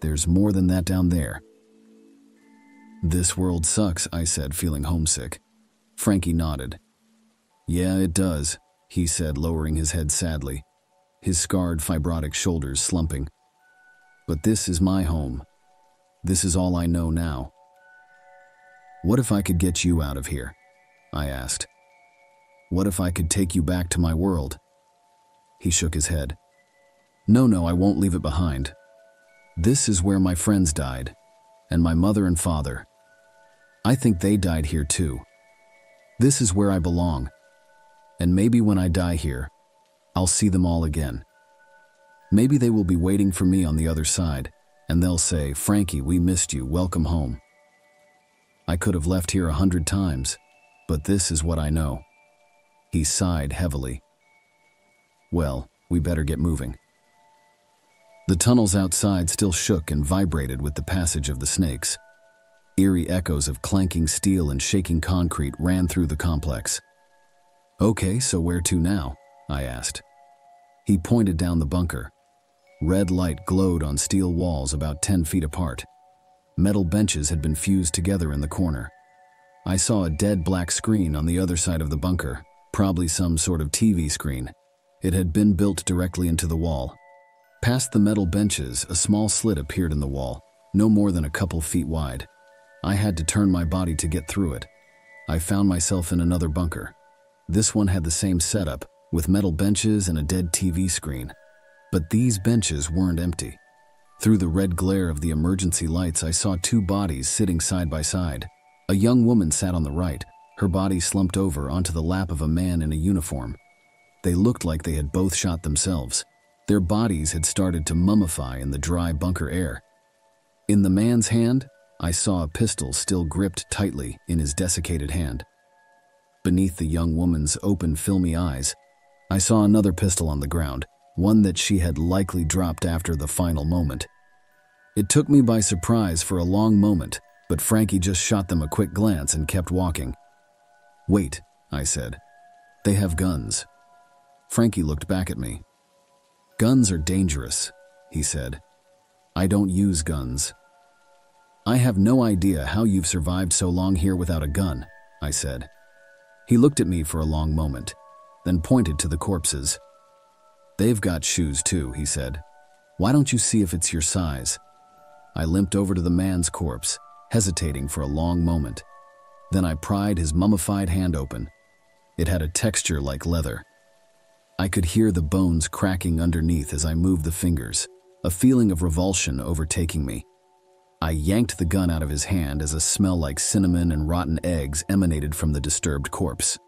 Speaker 1: There's more than that down there. This world sucks, I said, feeling homesick. Frankie nodded. Yeah, it does, he said, lowering his head sadly, his scarred, fibrotic shoulders slumping. But this is my home. This is all I know now. What if I could get you out of here? I asked. What if I could take you back to my world? He shook his head. No, no, I won't leave it behind. This is where my friends died, and my mother and father. I think they died here too. This is where I belong. And maybe when I die here, I'll see them all again. Maybe they will be waiting for me on the other side, and they'll say, Frankie, we missed you, welcome home. I could have left here a hundred times, but this is what I know. He sighed heavily. Well, we better get moving. The tunnels outside still shook and vibrated with the passage of the snakes. Eerie echoes of clanking steel and shaking concrete ran through the complex. Okay, so where to now? I asked. He pointed down the bunker. Red light glowed on steel walls about 10 feet apart. Metal benches had been fused together in the corner. I saw a dead black screen on the other side of the bunker, probably some sort of TV screen. It had been built directly into the wall. Past the metal benches, a small slit appeared in the wall, no more than a couple feet wide. I had to turn my body to get through it. I found myself in another bunker. This one had the same setup, with metal benches and a dead TV screen. But these benches weren't empty. Through the red glare of the emergency lights, I saw two bodies sitting side by side. A young woman sat on the right, her body slumped over onto the lap of a man in a uniform. They looked like they had both shot themselves. Their bodies had started to mummify in the dry bunker air. In the man's hand, I saw a pistol still gripped tightly in his desiccated hand. Beneath the young woman's open, filmy eyes, I saw another pistol on the ground, one that she had likely dropped after the final moment. It took me by surprise for a long moment, but Frankie just shot them a quick glance and kept walking. Wait, I said. They have guns. Frankie looked back at me. Guns are dangerous, he said. I don't use guns. I have no idea how you've survived so long here without a gun, I said. He looked at me for a long moment, then pointed to the corpses. They've got shoes too, he said. Why don't you see if it's your size? I limped over to the man's corpse, hesitating for a long moment. Then I pried his mummified hand open. It had a texture like leather. I could hear the bones cracking underneath as I moved the fingers, a feeling of revulsion overtaking me. I yanked the gun out of his hand as a smell like cinnamon and rotten eggs emanated from the disturbed corpse.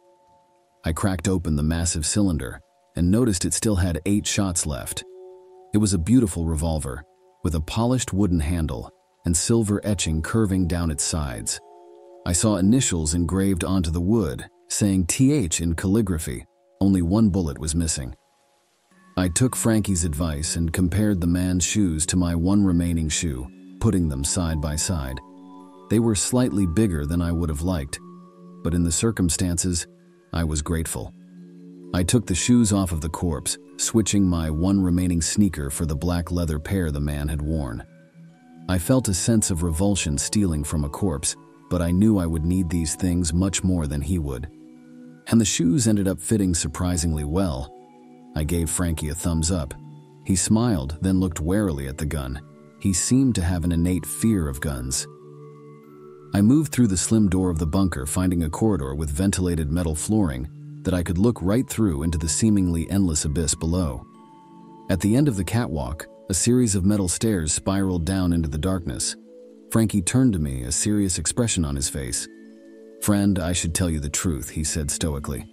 Speaker 1: I cracked open the massive cylinder and noticed it still had eight shots left. It was a beautiful revolver, with a polished wooden handle and silver etching curving down its sides. I saw initials engraved onto the wood, saying TH in calligraphy. Only one bullet was missing. I took Frankie's advice and compared the man's shoes to my one remaining shoe, putting them side by side. They were slightly bigger than I would have liked, but in the circumstances, I was grateful. I took the shoes off of the corpse, switching my one remaining sneaker for the black leather pair the man had worn. I felt a sense of revulsion stealing from a corpse, but I knew I would need these things much more than he would. And the shoes ended up fitting surprisingly well. I gave Frankie a thumbs up. He smiled, then looked warily at the gun. He seemed to have an innate fear of guns. I moved through the slim door of the bunker, finding a corridor with ventilated metal flooring that I could look right through into the seemingly endless abyss below. At the end of the catwalk, a series of metal stairs spiraled down into the darkness. Frankie turned to me, a serious expression on his face. Friend, I should tell you the truth, he said stoically.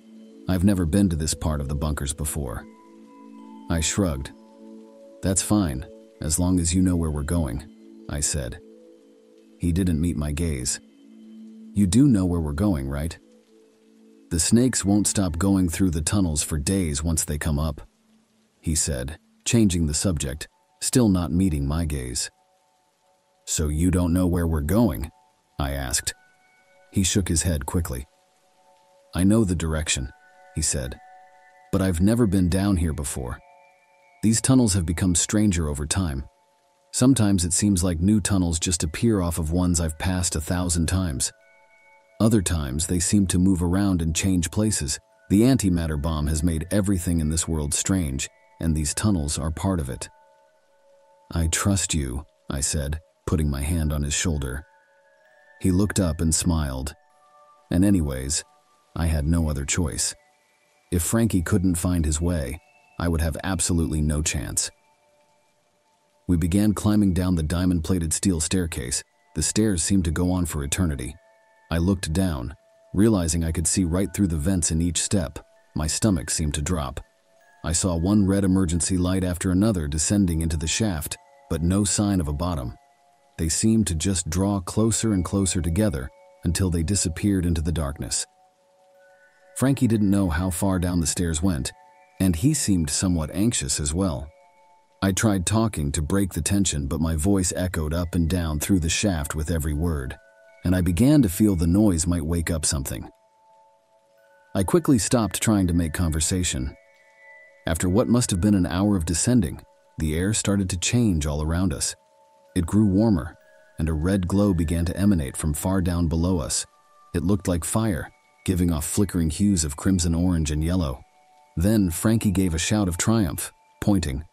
Speaker 1: I've never been to this part of the bunkers before. I shrugged. That's fine, as long as you know where we're going, I said. He didn't meet my gaze. You do know where we're going, right? The snakes won't stop going through the tunnels for days once they come up, he said, changing the subject, still not meeting my gaze. So you don't know where we're going? I asked. He shook his head quickly. I know the direction, he said, but I've never been down here before. These tunnels have become stranger over time. Sometimes it seems like new tunnels just appear off of ones I've passed a thousand times. Other times, they seem to move around and change places. The antimatter bomb has made everything in this world strange, and these tunnels are part of it. I trust you, I said, putting my hand on his shoulder. He looked up and smiled. And, anyways, I had no other choice. If Frankie couldn't find his way, I would have absolutely no chance. We began climbing down the diamond plated steel staircase. The stairs seemed to go on for eternity. I looked down, realizing I could see right through the vents in each step. My stomach seemed to drop. I saw one red emergency light after another descending into the shaft, but no sign of a bottom. They seemed to just draw closer and closer together until they disappeared into the darkness. Frankie didn't know how far down the stairs went, and he seemed somewhat anxious as well. I tried talking to break the tension, but my voice echoed up and down through the shaft with every word and I began to feel the noise might wake up something. I quickly stopped trying to make conversation. After what must have been an hour of descending, the air started to change all around us. It grew warmer, and a red glow began to emanate from far down below us. It looked like fire, giving off flickering hues of crimson orange and yellow. Then Frankie gave a shout of triumph, pointing.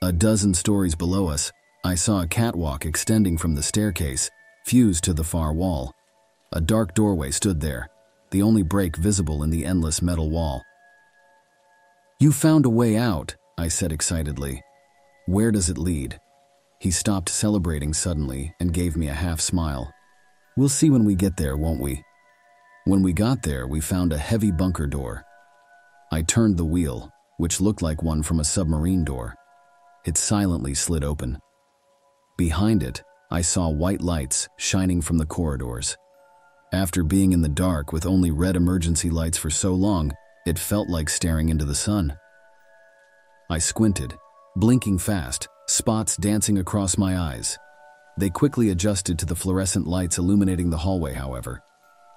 Speaker 1: A dozen stories below us, I saw a catwalk extending from the staircase fused to the far wall. A dark doorway stood there, the only break visible in the endless metal wall. You found a way out, I said excitedly. Where does it lead? He stopped celebrating suddenly and gave me a half smile. We'll see when we get there, won't we? When we got there, we found a heavy bunker door. I turned the wheel, which looked like one from a submarine door. It silently slid open. Behind it, I saw white lights shining from the corridors. After being in the dark with only red emergency lights for so long, it felt like staring into the sun. I squinted, blinking fast, spots dancing across my eyes. They quickly adjusted to the fluorescent lights illuminating the hallway, however.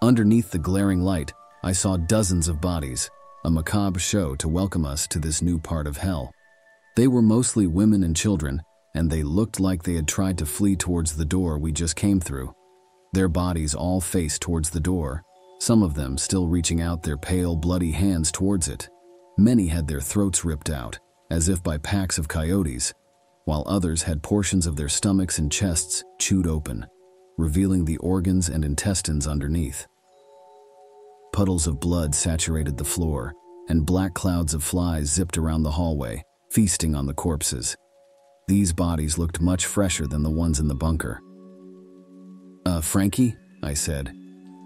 Speaker 1: Underneath the glaring light, I saw dozens of bodies, a macabre show to welcome us to this new part of hell. They were mostly women and children, and they looked like they had tried to flee towards the door we just came through. Their bodies all faced towards the door, some of them still reaching out their pale, bloody hands towards it. Many had their throats ripped out, as if by packs of coyotes, while others had portions of their stomachs and chests chewed open, revealing the organs and intestines underneath. Puddles of blood saturated the floor, and black clouds of flies zipped around the hallway, feasting on the corpses. These bodies looked much fresher than the ones in the bunker. Uh, Frankie? I said.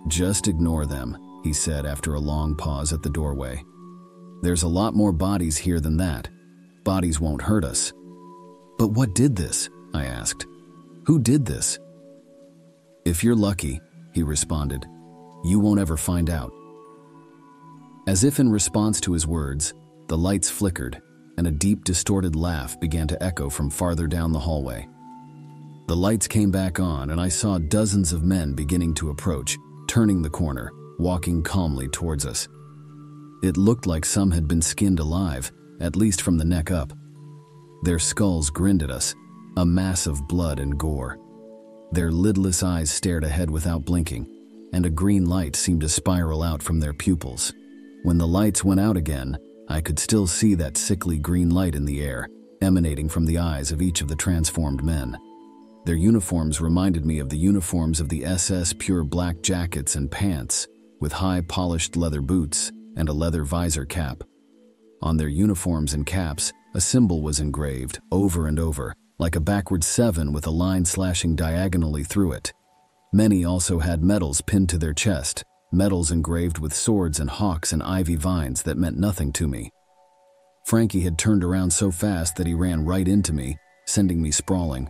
Speaker 1: Just ignore them, he said after a long pause at the doorway. There's a lot more bodies here than that. Bodies won't hurt us. But what did this? I asked. Who did this? If you're lucky, he responded, you won't ever find out. As if in response to his words, the lights flickered and a deep, distorted laugh began to echo from farther down the hallway. The lights came back on, and I saw dozens of men beginning to approach, turning the corner, walking calmly towards us. It looked like some had been skinned alive, at least from the neck up. Their skulls grinned at us, a mass of blood and gore. Their lidless eyes stared ahead without blinking, and a green light seemed to spiral out from their pupils. When the lights went out again, I could still see that sickly green light in the air, emanating from the eyes of each of the transformed men. Their uniforms reminded me of the uniforms of the SS pure black jackets and pants, with high polished leather boots and a leather visor cap. On their uniforms and caps, a symbol was engraved over and over, like a backward seven with a line slashing diagonally through it. Many also had medals pinned to their chest, medals engraved with swords and hawks and ivy vines that meant nothing to me. Frankie had turned around so fast that he ran right into me, sending me sprawling.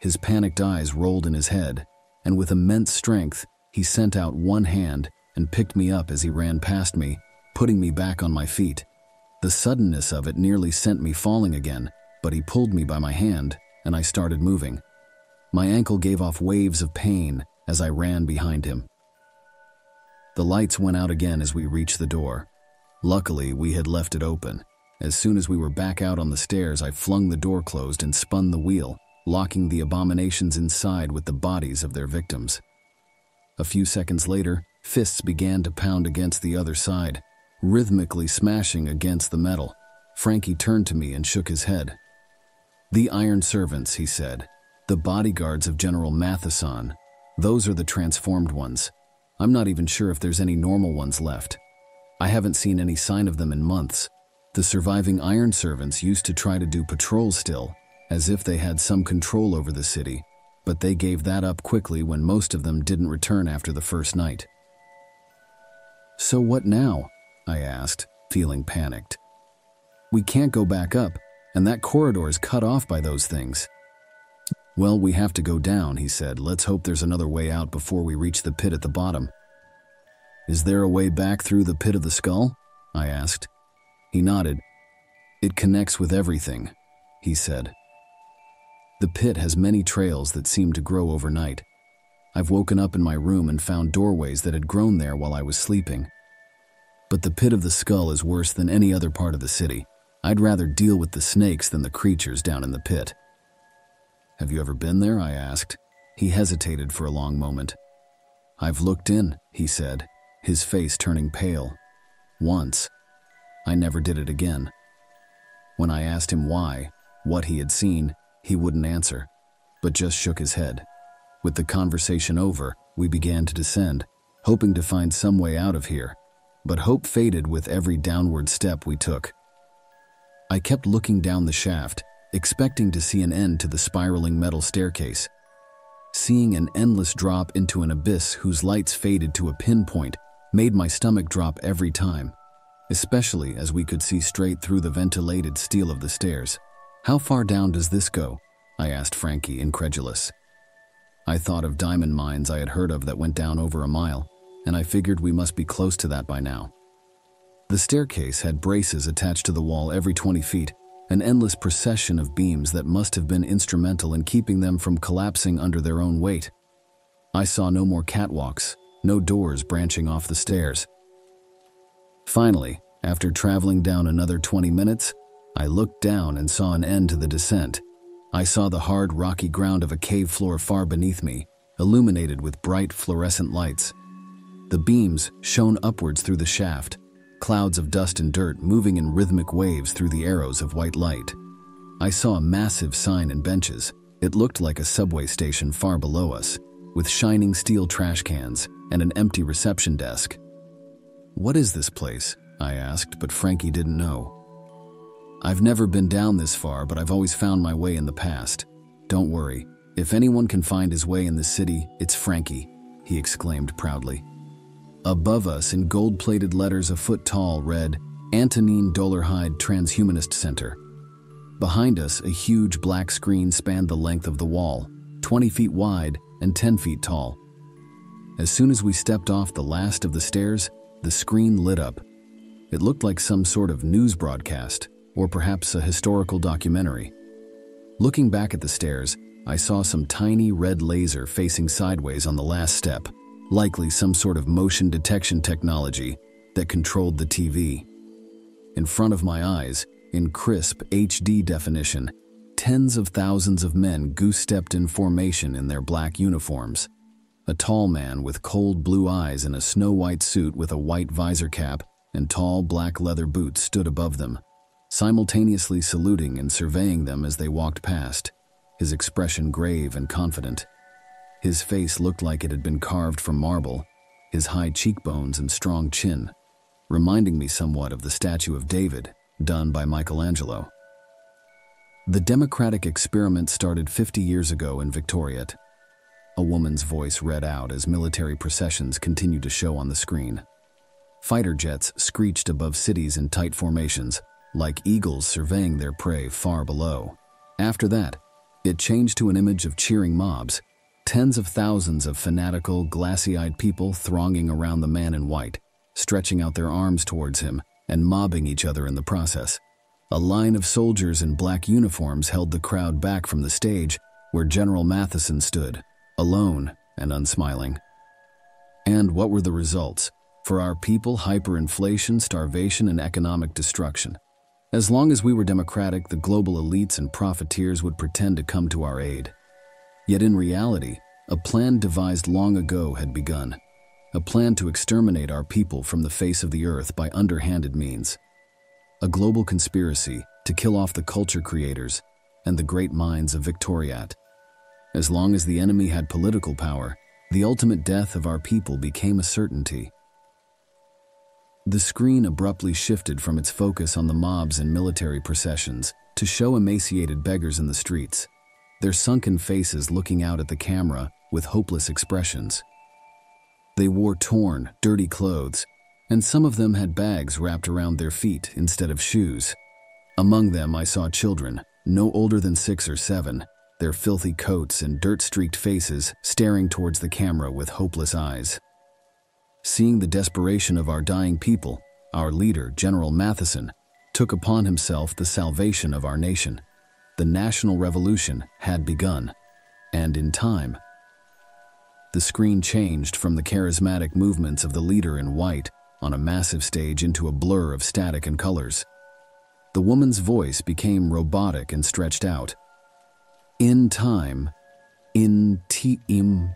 Speaker 1: His panicked eyes rolled in his head, and with immense strength, he sent out one hand and picked me up as he ran past me, putting me back on my feet. The suddenness of it nearly sent me falling again, but he pulled me by my hand, and I started moving. My ankle gave off waves of pain as I ran behind him. The lights went out again as we reached the door. Luckily, we had left it open. As soon as we were back out on the stairs, I flung the door closed and spun the wheel, locking the abominations inside with the bodies of their victims. A few seconds later, fists began to pound against the other side, rhythmically smashing against the metal. Frankie turned to me and shook his head. The Iron Servants, he said. The bodyguards of General Matheson. Those are the transformed ones. I'm not even sure if there's any normal ones left. I haven't seen any sign of them in months. The surviving Iron Servants used to try to do patrols still, as if they had some control over the city, but they gave that up quickly when most of them didn't return after the first night. So what now? I asked, feeling panicked. We can't go back up, and that corridor is cut off by those things. Well, we have to go down, he said. Let's hope there's another way out before we reach the pit at the bottom. Is there a way back through the pit of the skull? I asked. He nodded. It connects with everything, he said. The pit has many trails that seem to grow overnight. I've woken up in my room and found doorways that had grown there while I was sleeping. But the pit of the skull is worse than any other part of the city. I'd rather deal with the snakes than the creatures down in the pit. Have you ever been there? I asked. He hesitated for a long moment. I've looked in, he said, his face turning pale. Once. I never did it again. When I asked him why, what he had seen, he wouldn't answer, but just shook his head. With the conversation over, we began to descend, hoping to find some way out of here, but hope faded with every downward step we took. I kept looking down the shaft, expecting to see an end to the spiraling metal staircase. Seeing an endless drop into an abyss whose lights faded to a pinpoint made my stomach drop every time, especially as we could see straight through the ventilated steel of the stairs. How far down does this go? I asked Frankie, incredulous. I thought of diamond mines I had heard of that went down over a mile, and I figured we must be close to that by now. The staircase had braces attached to the wall every 20 feet, an endless procession of beams that must have been instrumental in keeping them from collapsing under their own weight. I saw no more catwalks, no doors branching off the stairs. Finally, after traveling down another 20 minutes, I looked down and saw an end to the descent. I saw the hard, rocky ground of a cave floor far beneath me, illuminated with bright fluorescent lights. The beams shone upwards through the shaft, clouds of dust and dirt moving in rhythmic waves through the arrows of white light. I saw a massive sign and benches. It looked like a subway station far below us, with shining steel trash cans and an empty reception desk. What is this place? I asked, but Frankie didn't know. I've never been down this far, but I've always found my way in the past. Don't worry. If anyone can find his way in this city, it's Frankie, he exclaimed proudly. Above us, in gold plated letters a foot tall, read Antonine Dolarhyde Transhumanist Center. Behind us, a huge black screen spanned the length of the wall, 20 feet wide and 10 feet tall. As soon as we stepped off the last of the stairs, the screen lit up. It looked like some sort of news broadcast or perhaps a historical documentary. Looking back at the stairs, I saw some tiny red laser facing sideways on the last step, likely some sort of motion detection technology that controlled the TV. In front of my eyes, in crisp HD definition, tens of thousands of men goose-stepped in formation in their black uniforms. A tall man with cold blue eyes in a snow-white suit with a white visor cap and tall black leather boots stood above them, simultaneously saluting and surveying them as they walked past, his expression grave and confident. His face looked like it had been carved from marble, his high cheekbones and strong chin, reminding me somewhat of the statue of David done by Michelangelo. The democratic experiment started 50 years ago in Victoriat. A woman's voice read out as military processions continued to show on the screen. Fighter jets screeched above cities in tight formations, like eagles surveying their prey far below. After that, it changed to an image of cheering mobs, tens of thousands of fanatical, glassy-eyed people thronging around the man in white, stretching out their arms towards him and mobbing each other in the process. A line of soldiers in black uniforms held the crowd back from the stage where General Matheson stood, alone and unsmiling. And what were the results? For our people, hyperinflation, starvation, and economic destruction. As long as we were democratic, the global elites and profiteers would pretend to come to our aid. Yet in reality, a plan devised long ago had begun a plan to exterminate our people from the face of the earth by underhanded means, a global conspiracy to kill off the culture creators and the great minds of Victoriat. As long as the enemy had political power, the ultimate death of our people became a certainty. The screen abruptly shifted from its focus on the mobs and military processions to show emaciated beggars in the streets, their sunken faces looking out at the camera with hopeless expressions. They wore torn, dirty clothes, and some of them had bags wrapped around their feet instead of shoes. Among them, I saw children, no older than six or seven, their filthy coats and dirt streaked faces staring towards the camera with hopeless eyes. Seeing the desperation of our dying people, our leader, General Matheson, took upon himself the salvation of our nation. The national revolution had begun, and in time, the screen changed from the charismatic movements of the leader in white on a massive stage into a blur of static and colors. The woman's voice became robotic and stretched out. In time, in team.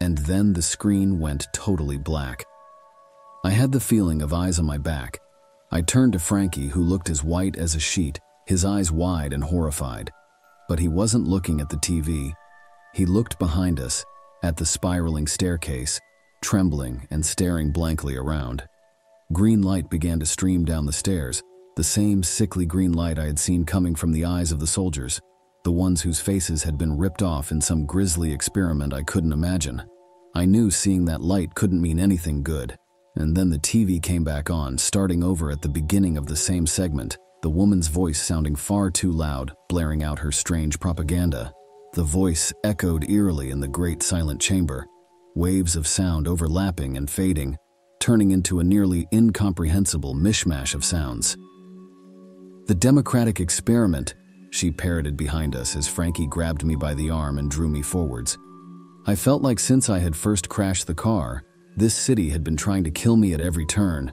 Speaker 1: And then the screen went totally black. I had the feeling of eyes on my back. I turned to Frankie, who looked as white as a sheet, his eyes wide and horrified. But he wasn't looking at the TV. He looked behind us, at the spiraling staircase, trembling and staring blankly around. Green light began to stream down the stairs, the same sickly green light I had seen coming from the eyes of the soldiers, the ones whose faces had been ripped off in some grisly experiment I couldn't imagine. I knew seeing that light couldn't mean anything good. And then the TV came back on, starting over at the beginning of the same segment, the woman's voice sounding far too loud, blaring out her strange propaganda. The voice echoed eerily in the great silent chamber, waves of sound overlapping and fading, turning into a nearly incomprehensible mishmash of sounds. The democratic experiment, she parroted behind us as Frankie grabbed me by the arm and drew me forwards. I felt like since I had first crashed the car, this city had been trying to kill me at every turn.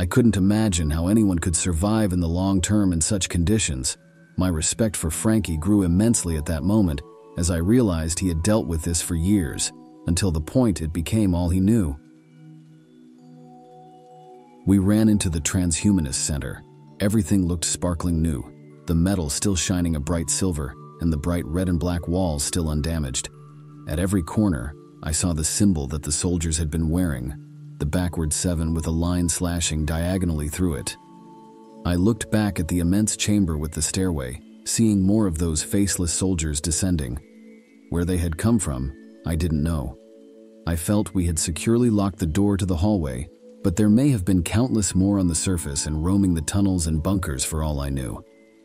Speaker 1: I couldn't imagine how anyone could survive in the long term in such conditions. My respect for Frankie grew immensely at that moment, as I realized he had dealt with this for years, until the point it became all he knew. We ran into the Transhumanist Center. Everything looked sparkling new, the metal still shining a bright silver, and the bright red and black walls still undamaged. At every corner, I saw the symbol that the soldiers had been wearing, the backward seven with a line slashing diagonally through it. I looked back at the immense chamber with the stairway, seeing more of those faceless soldiers descending. Where they had come from, I didn't know. I felt we had securely locked the door to the hallway, but there may have been countless more on the surface and roaming the tunnels and bunkers for all I knew.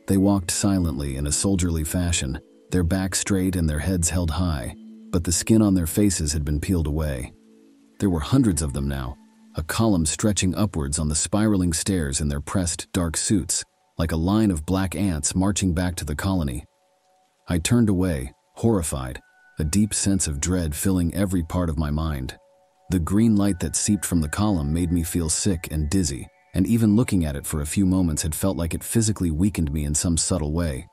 Speaker 1: They walked silently in a soldierly fashion, their backs straight and their heads held high, but the skin on their faces had been peeled away. There were hundreds of them now, a column stretching upwards on the spiraling stairs in their pressed, dark suits, like a line of black ants marching back to the colony. I turned away, horrified, a deep sense of dread filling every part of my mind. The green light that seeped from the column made me feel sick and dizzy, and even looking at it for a few moments had felt like it physically weakened me in some subtle way.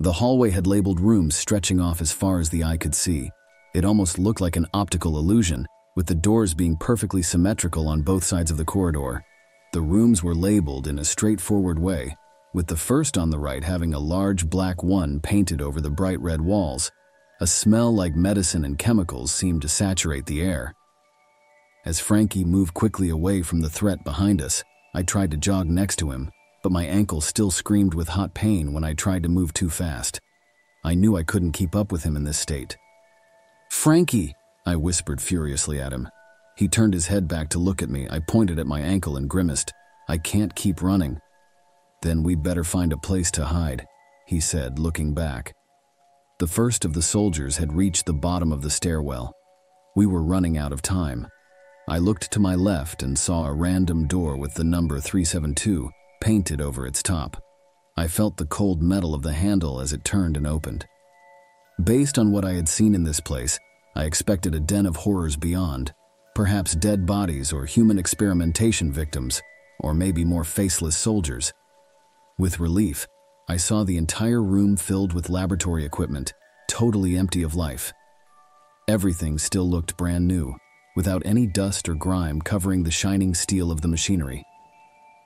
Speaker 1: The hallway had labeled rooms stretching off as far as the eye could see. It almost looked like an optical illusion, with the doors being perfectly symmetrical on both sides of the corridor. The rooms were labeled in a straightforward way, with the first on the right having a large black one painted over the bright red walls. A smell like medicine and chemicals seemed to saturate the air. As Frankie moved quickly away from the threat behind us, I tried to jog next to him, but my ankle still screamed with hot pain when I tried to move too fast. I knew I couldn't keep up with him in this state. Frankie, I whispered furiously at him. He turned his head back to look at me. I pointed at my ankle and grimaced. I can't keep running. Then we'd better find a place to hide, he said, looking back. The first of the soldiers had reached the bottom of the stairwell. We were running out of time. I looked to my left and saw a random door with the number 372 painted over its top. I felt the cold metal of the handle as it turned and opened. Based on what I had seen in this place, I expected a den of horrors beyond, perhaps dead bodies or human experimentation victims, or maybe more faceless soldiers. With relief, I saw the entire room filled with laboratory equipment, totally empty of life. Everything still looked brand new, without any dust or grime covering the shining steel of the machinery.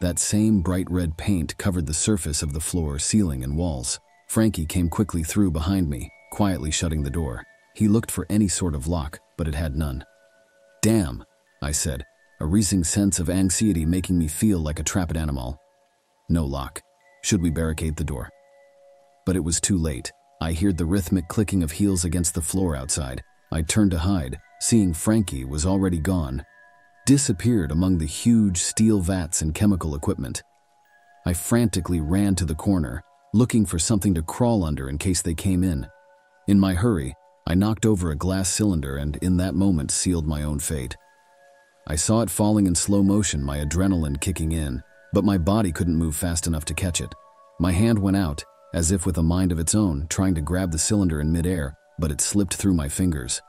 Speaker 1: That same bright red paint covered the surface of the floor, ceiling, and walls. Frankie came quickly through behind me, quietly shutting the door. He looked for any sort of lock, but it had none. Damn, I said, a rising sense of anxiety making me feel like a trapped animal. No lock. Should we barricade the door? But it was too late. I heard the rhythmic clicking of heels against the floor outside. I turned to hide, seeing Frankie was already gone, disappeared among the huge steel vats and chemical equipment. I frantically ran to the corner, looking for something to crawl under in case they came in. In my hurry, I knocked over a glass cylinder and, in that moment, sealed my own fate. I saw it falling in slow motion, my adrenaline kicking in, but my body couldn't move fast enough to catch it. My hand went out, as if with a mind of its own, trying to grab the cylinder in midair, but it slipped through my fingers.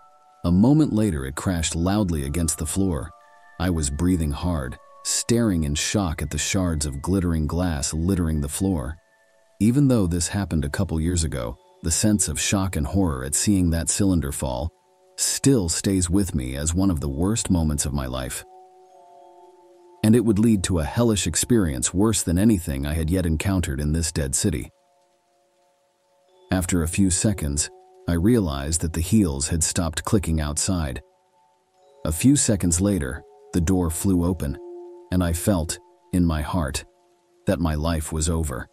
Speaker 1: A moment later, it crashed loudly against the floor. I was breathing hard, staring in shock at the shards of glittering glass littering the floor. Even though this happened a couple years ago, the sense of shock and horror at seeing that cylinder fall still stays with me as one of the worst moments of my life. And it would lead to a hellish experience worse than anything I had yet encountered in this dead city. After a few seconds, I realized that the heels had stopped clicking outside. A few seconds later, the door flew open, and I felt, in my heart, that my life was over.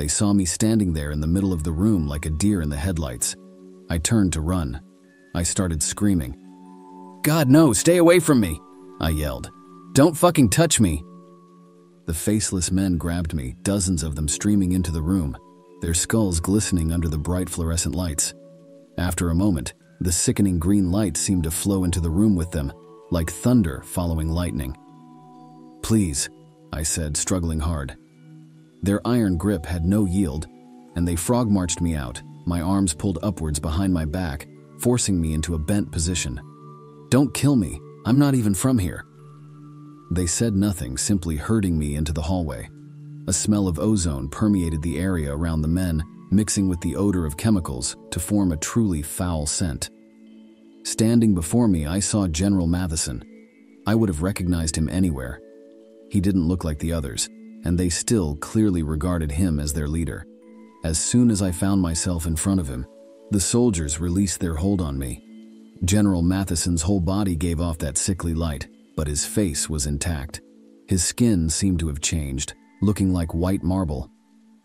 Speaker 1: They saw me standing there in the middle of the room like a deer in the headlights. I turned to run. I started screaming. God, no, stay away from me, I yelled. Don't fucking touch me. The faceless men grabbed me, dozens of them streaming into the room, their skulls glistening under the bright fluorescent lights. After a moment, the sickening green light seemed to flow into the room with them, like thunder following lightning. Please, I said, struggling hard. Their iron grip had no yield, and they frog marched me out, my arms pulled upwards behind my back, forcing me into a bent position. Don't kill me, I'm not even from here. They said nothing, simply herding me into the hallway. A smell of ozone permeated the area around the men, mixing with the odor of chemicals to form a truly foul scent. Standing before me, I saw General Matheson. I would have recognized him anywhere. He didn't look like the others, and they still clearly regarded him as their leader. As soon as I found myself in front of him, the soldiers released their hold on me. General Matheson's whole body gave off that sickly light, but his face was intact. His skin seemed to have changed, looking like white marble.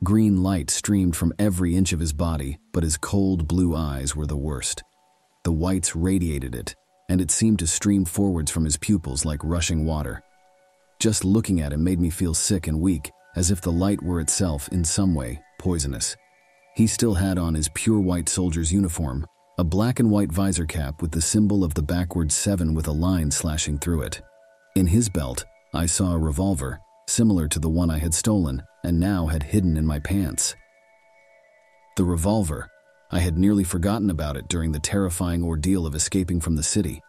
Speaker 1: Green light streamed from every inch of his body, but his cold blue eyes were the worst. The whites radiated it, and it seemed to stream forwards from his pupils like rushing water. Just looking at him made me feel sick and weak, as if the light were itself, in some way, poisonous. He still had on his pure white soldier's uniform, a black and white visor cap with the symbol of the backward seven with a line slashing through it. In his belt, I saw a revolver, similar to the one I had stolen and now had hidden in my pants. The revolver. I had nearly forgotten about it during the terrifying ordeal of escaping from the city.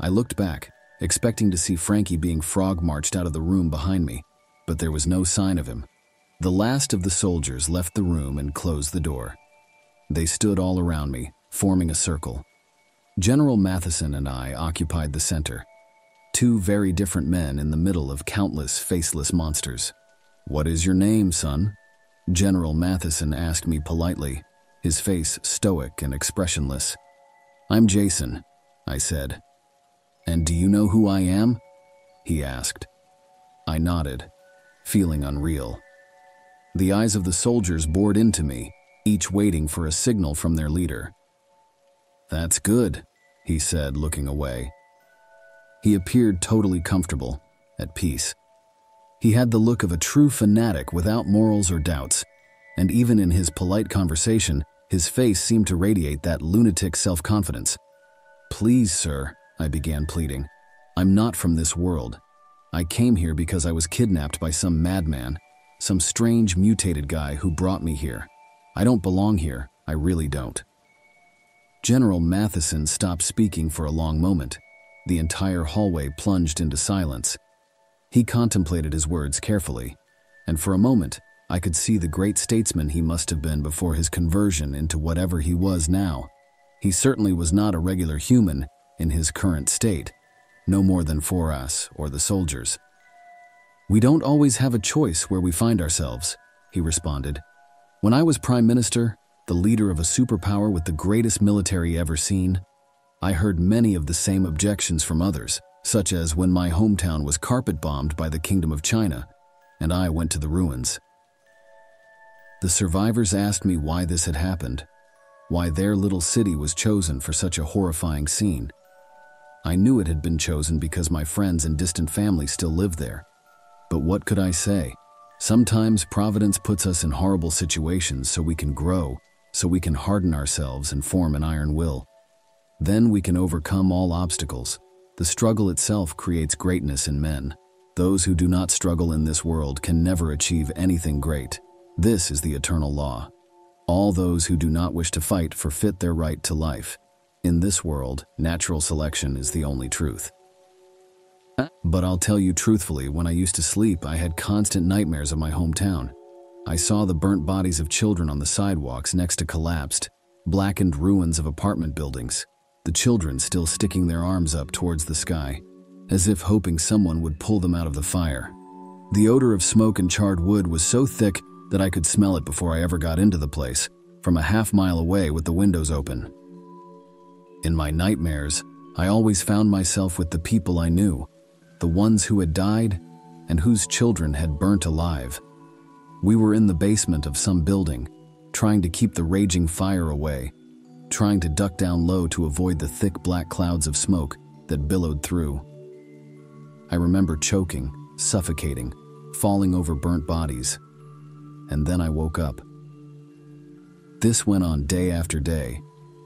Speaker 1: I looked back, expecting to see Frankie being frog marched out of the room behind me, but there was no sign of him. The last of the soldiers left the room and closed the door. They stood all around me, forming a circle. General Matheson and I occupied the center, two very different men in the middle of countless faceless monsters. What is your name, son? General Matheson asked me politely, his face stoic and expressionless. I'm Jason, I said. And do you know who I am? He asked. I nodded, feeling unreal. The eyes of the soldiers bored into me, each waiting for a signal from their leader. That's good, he said, looking away. He appeared totally comfortable, at peace. He had the look of a true fanatic without morals or doubts, and even in his polite conversation, his face seemed to radiate that lunatic self confidence. Please, sir, I began pleading. I'm not from this world. I came here because I was kidnapped by some madman, some strange mutated guy who brought me here. I don't belong here, I really don't. General Matheson stopped speaking for a long moment. The entire hallway plunged into silence. He contemplated his words carefully, and for a moment, I could see the great statesman he must have been before his conversion into whatever he was now. He certainly was not a regular human in his current state, no more than for us or the soldiers. We don't always have a choice where we find ourselves, he responded. When I was Prime Minister, the leader of a superpower with the greatest military ever seen, I heard many of the same objections from others, such as when my hometown was carpet bombed by the Kingdom of China, and I went to the ruins. The survivors asked me why this had happened, why their little city was chosen for such a horrifying scene. I knew it had been chosen because my friends and distant family still lived there. But what could I say? Sometimes Providence puts us in horrible situations so we can grow, so we can harden ourselves and form an iron will. Then we can overcome all obstacles. The struggle itself creates greatness in men. Those who do not struggle in this world can never achieve anything great. This is the eternal law. All those who do not wish to fight forfeit their right to life. In this world, natural selection is the only truth. But I'll tell you truthfully, when I used to sleep, I had constant nightmares of my hometown. I saw the burnt bodies of children on the sidewalks next to collapsed, blackened ruins of apartment buildings, the children still sticking their arms up towards the sky, as if hoping someone would pull them out of the fire. The odor of smoke and charred wood was so thick that I could smell it before I ever got into the place, from a half mile away with the windows open. In my nightmares, I always found myself with the people I knew, the ones who had died and whose children had burnt alive. We were in the basement of some building, trying to keep the raging fire away, trying to duck down low to avoid the thick black clouds of smoke that billowed through. I remember choking, suffocating, falling over burnt bodies. And then I woke up. This went on day after day,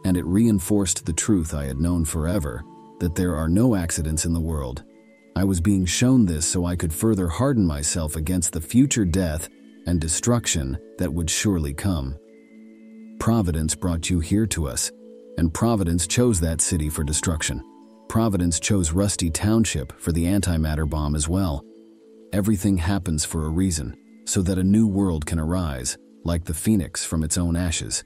Speaker 1: and it reinforced the truth I had known forever that there are no accidents in the world I was being shown this so I could further harden myself against the future death and destruction that would surely come. Providence brought you here to us, and Providence chose that city for destruction. Providence chose Rusty Township for the antimatter bomb as well. Everything happens for a reason, so that a new world can arise, like the phoenix from its own ashes.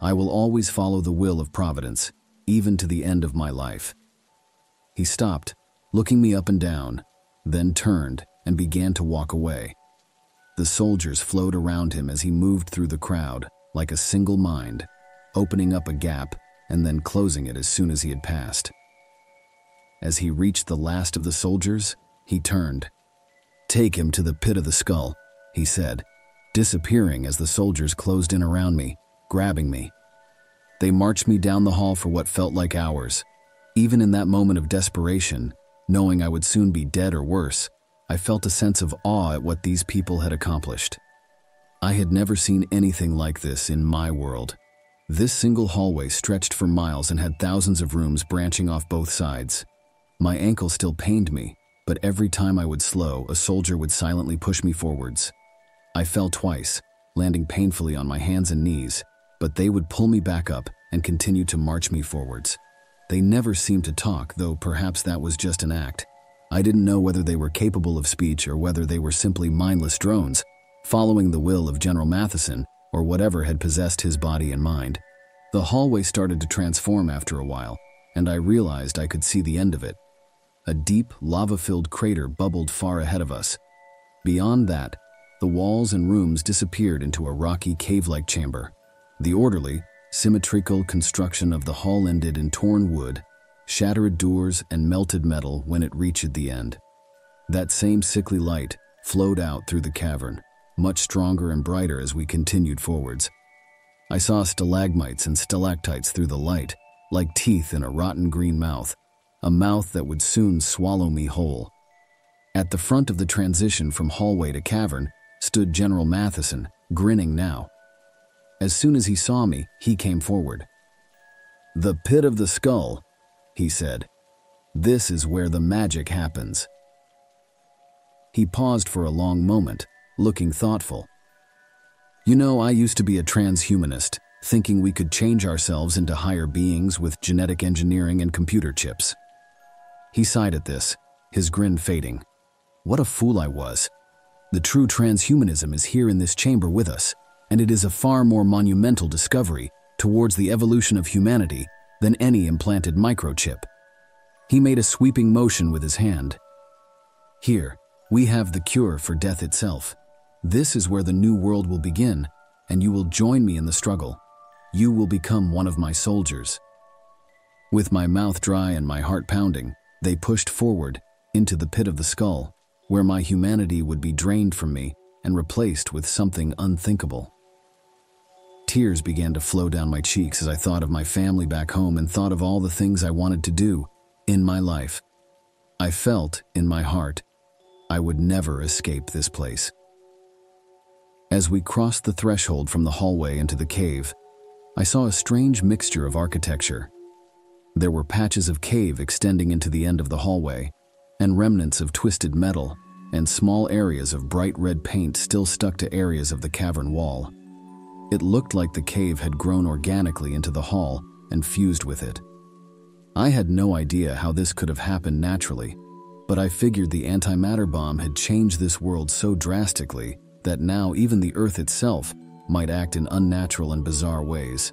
Speaker 1: I will always follow the will of Providence, even to the end of my life. He stopped looking me up and down, then turned and began to walk away. The soldiers flowed around him as he moved through the crowd, like a single mind, opening up a gap and then closing it as soon as he had passed. As he reached the last of the soldiers, he turned. Take him to the pit of the skull, he said, disappearing as the soldiers closed in around me, grabbing me. They marched me down the hall for what felt like hours. Even in that moment of desperation, Knowing I would soon be dead or worse, I felt a sense of awe at what these people had accomplished. I had never seen anything like this in my world. This single hallway stretched for miles and had thousands of rooms branching off both sides. My ankle still pained me, but every time I would slow, a soldier would silently push me forwards. I fell twice, landing painfully on my hands and knees, but they would pull me back up and continue to march me forwards. They never seemed to talk, though perhaps that was just an act. I didn't know whether they were capable of speech or whether they were simply mindless drones, following the will of General Matheson or whatever had possessed his body and mind. The hallway started to transform after a while, and I realized I could see the end of it. A deep, lava-filled crater bubbled far ahead of us. Beyond that, the walls and rooms disappeared into a rocky cave-like chamber. The orderly, symmetrical construction of the hall ended in torn wood, shattered doors, and melted metal when it reached the end. That same sickly light flowed out through the cavern, much stronger and brighter as we continued forwards. I saw stalagmites and stalactites through the light, like teeth in a rotten green mouth, a mouth that would soon swallow me whole. At the front of the transition from hallway to cavern stood General Matheson, grinning now. As soon as he saw me, he came forward. The pit of the skull, he said. This is where the magic happens. He paused for a long moment, looking thoughtful. You know, I used to be a transhumanist, thinking we could change ourselves into higher beings with genetic engineering and computer chips. He sighed at this, his grin fading. What a fool I was. The true transhumanism is here in this chamber with us, and it is a far more monumental discovery towards the evolution of humanity than any implanted microchip. He made a sweeping motion with his hand. Here, we have the cure for death itself. This is where the new world will begin, and you will join me in the struggle. You will become one of my soldiers. With my mouth dry and my heart pounding, they pushed forward into the pit of the skull, where my humanity would be drained from me and replaced with something unthinkable. Tears began to flow down my cheeks as I thought of my family back home and thought of all the things I wanted to do in my life. I felt, in my heart, I would never escape this place. As we crossed the threshold from the hallway into the cave, I saw a strange mixture of architecture. There were patches of cave extending into the end of the hallway, and remnants of twisted metal, and small areas of bright red paint still stuck to areas of the cavern wall. It looked like the cave had grown organically into the hall and fused with it. I had no idea how this could have happened naturally, but I figured the antimatter bomb had changed this world so drastically that now even the Earth itself might act in unnatural and bizarre ways.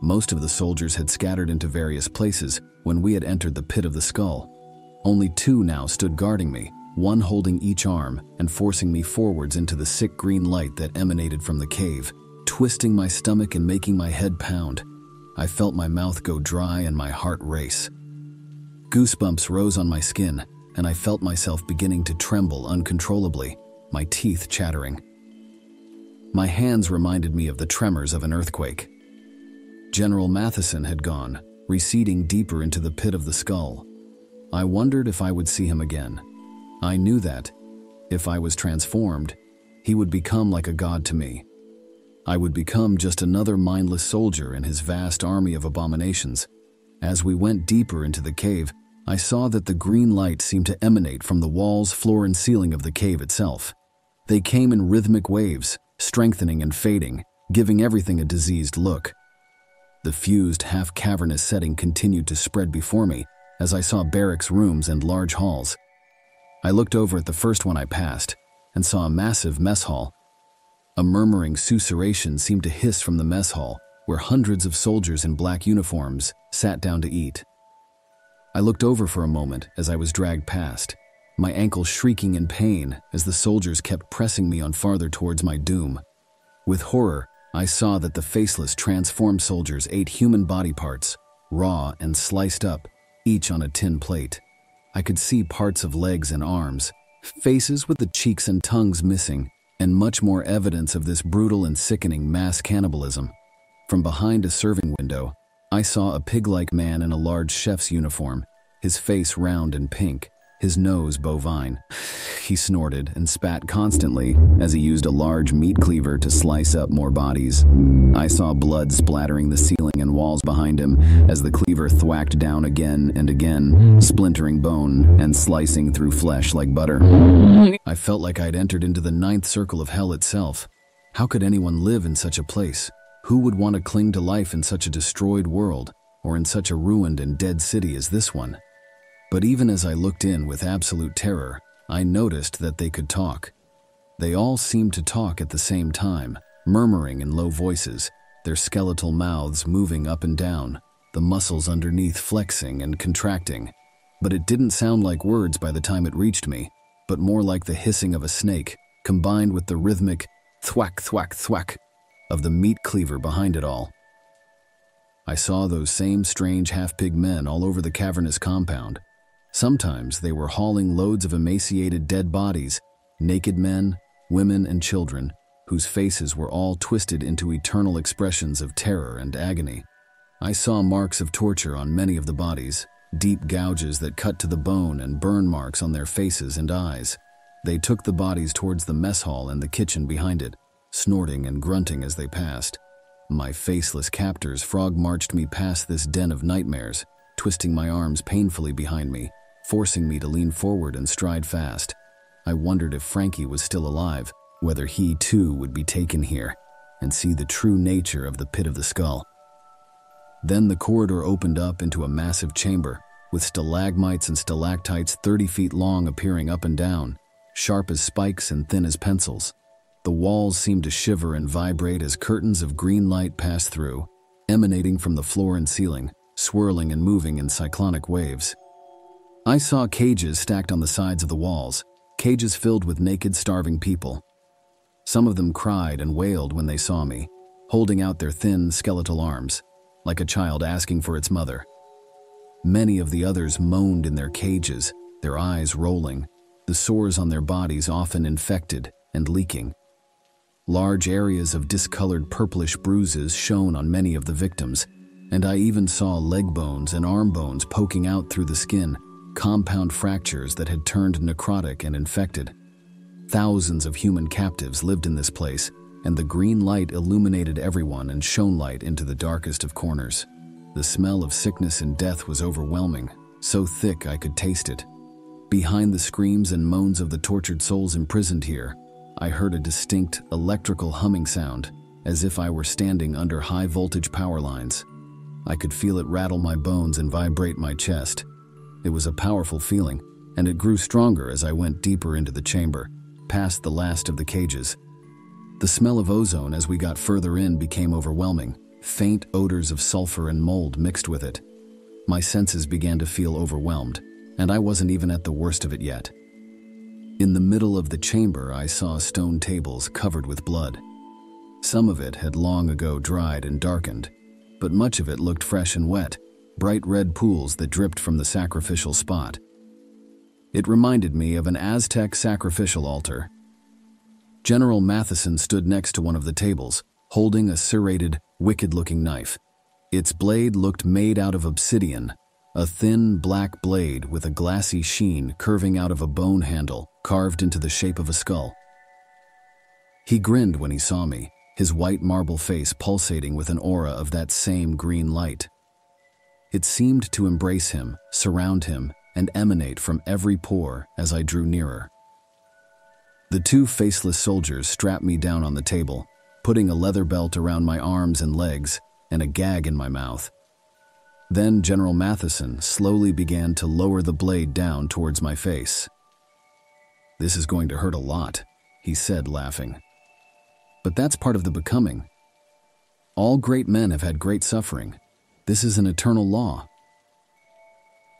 Speaker 1: Most of the soldiers had scattered into various places when we had entered the pit of the skull. Only two now stood guarding me, one holding each arm and forcing me forwards into the sick green light that emanated from the cave, twisting my stomach and making my head pound. I felt my mouth go dry and my heart race. Goosebumps rose on my skin, and I felt myself beginning to tremble uncontrollably my teeth chattering. My hands reminded me of the tremors of an earthquake. General Matheson had gone, receding deeper into the pit of the skull. I wondered if I would see him again. I knew that, if I was transformed, he would become like a god to me. I would become just another mindless soldier in his vast army of abominations. As we went deeper into the cave, I saw that the green light seemed to emanate from the walls, floor, and ceiling of the cave itself. They came in rhythmic waves, strengthening and fading, giving everything a diseased look. The fused, half cavernous setting continued to spread before me as I saw barracks rooms and large halls. I looked over at the first one I passed and saw a massive mess hall. A murmuring susurration seemed to hiss from the mess hall, where hundreds of soldiers in black uniforms sat down to eat. I looked over for a moment as I was dragged past my ankle shrieking in pain as the soldiers kept pressing me on farther towards my doom. With horror, I saw that the faceless, transformed soldiers ate human body parts, raw and sliced up, each on a tin plate. I could see parts of legs and arms, faces with the cheeks and tongues missing, and much more evidence of this brutal and sickening mass cannibalism. From behind a serving window, I saw a pig-like man in a large chef's uniform, his face round and pink, his nose bovine. He snorted and spat constantly as he used a large meat cleaver to slice up more bodies. I saw blood splattering the ceiling and walls behind him as the cleaver thwacked down again and again, splintering bone and slicing through flesh like butter. I felt like I'd entered into the ninth circle of hell itself. How could anyone live in such a place? Who would want to cling to life in such a destroyed world? or in such a ruined and dead city as this one. But even as I looked in with absolute terror, I noticed that they could talk. They all seemed to talk at the same time, murmuring in low voices, their skeletal mouths moving up and down, the muscles underneath flexing and contracting. But it didn't sound like words by the time it reached me, but more like the hissing of a snake, combined with the rhythmic thwack, thwack, thwack of the meat cleaver behind it all. I saw those same strange half pig men all over the cavernous compound. Sometimes they were hauling loads of emaciated dead bodies, naked men, women, and children, whose faces were all twisted into eternal expressions of terror and agony. I saw marks of torture on many of the bodies, deep gouges that cut to the bone and burn marks on their faces and eyes. They took the bodies towards the mess hall and the kitchen behind it, snorting and grunting as they passed. My faceless captors frog marched me past this den of nightmares, twisting my arms painfully behind me, forcing me to lean forward and stride fast. I wondered if Frankie was still alive, whether he too would be taken here and see the true nature of the pit of the skull. Then the corridor opened up into a massive chamber, with stalagmites and stalactites 30 feet long appearing up and down, sharp as spikes and thin as pencils. The walls seemed to shiver and vibrate as curtains of green light passed through, emanating from the floor and ceiling, swirling and moving in cyclonic waves. I saw cages stacked on the sides of the walls, cages filled with naked, starving people. Some of them cried and wailed when they saw me, holding out their thin, skeletal arms, like a child asking for its mother. Many of the others moaned in their cages, their eyes rolling, the sores on their bodies often infected and leaking. Large areas of discolored purplish bruises shone on many of the victims, and I even saw leg bones and arm bones poking out through the skin, compound fractures that had turned necrotic and infected. Thousands of human captives lived in this place, and the green light illuminated everyone and shone light into the darkest of corners. The smell of sickness and death was overwhelming, so thick I could taste it. Behind the screams and moans of the tortured souls imprisoned here, I heard a distinct electrical humming sound, as if I were standing under high voltage power lines. I could feel it rattle my bones and vibrate my chest. It was a powerful feeling, and it grew stronger as I went deeper into the chamber past the last of the cages. The smell of ozone as we got further in became overwhelming, faint odors of sulfur and mold mixed with it. My senses began to feel overwhelmed, and I wasn't even at the worst of it yet. In the middle of the chamber, I saw stone tables covered with blood. Some of it had long ago dried and darkened, but much of it looked fresh and wet, bright red pools that dripped from the sacrificial spot. It reminded me of an Aztec sacrificial altar. General Matheson stood next to one of the tables, holding a serrated, wicked looking knife. Its blade looked made out of obsidian, a thin black blade with a glassy sheen curving out of a bone handle carved into the shape of a skull. He grinned when he saw me, his white marble face pulsating with an aura of that same green light. It seemed to embrace him, surround him, and emanate from every pore as I drew nearer. The two faceless soldiers strapped me down on the table, putting a leather belt around my arms and legs and a gag in my mouth. Then General Matheson slowly began to lower the blade down towards my face. This is going to hurt a lot, he said, laughing. But that's part of the becoming. All great men have had great suffering. This is an eternal law.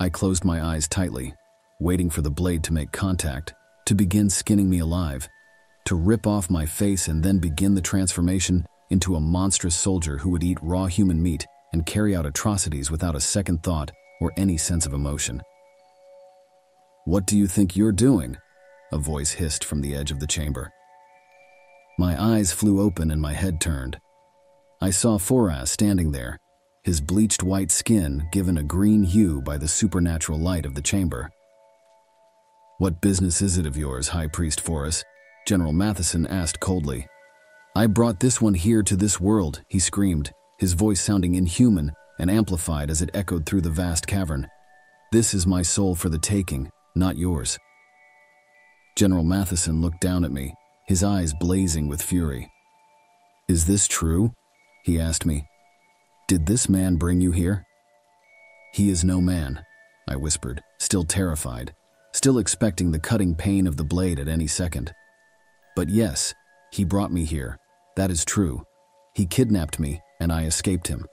Speaker 1: I closed my eyes tightly, waiting for the blade to make contact, to begin skinning me alive, to rip off my face and then begin the transformation into a monstrous soldier who would eat raw human meat and carry out atrocities without a second thought or any sense of emotion. What do you think you're doing? A voice hissed from the edge of the chamber. My eyes flew open and my head turned. I saw Foras standing there, his bleached white skin given a green hue by the supernatural light of the chamber. What business is it of yours, High Priest Foras? General Matheson asked coldly. I brought this one here to this world, he screamed, his voice sounding inhuman and amplified as it echoed through the vast cavern. This is my soul for the taking, not yours. General Matheson looked down at me, his eyes blazing with fury. Is this true? He asked me, did this man bring you here? He is no man, I whispered, still terrified, still expecting the cutting pain of the blade at any second. But yes, he brought me here. That is true. He kidnapped me, and I escaped him.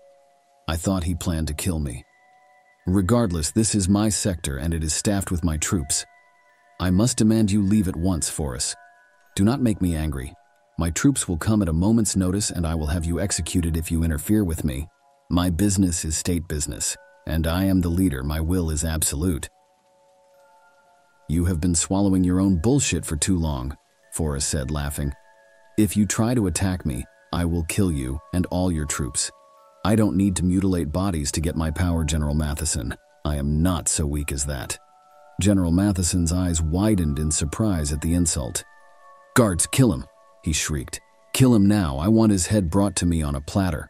Speaker 1: I thought he planned to kill me. Regardless, this is my sector and it is staffed with my troops. I must demand you leave at once, Foras. Do not make me angry. My troops will come at a moment's notice and I will have you executed if you interfere with me. My business is state business, and I am the leader. My will is absolute. You have been swallowing your own bullshit for too long, Foras said, laughing. If you try to attack me, I will kill you and all your troops. I don't need to mutilate bodies to get my power, General Matheson. I am not so weak as that. General Matheson's eyes widened in surprise at the insult. Guards, kill him, he shrieked. Kill him now. I want his head brought to me on a platter.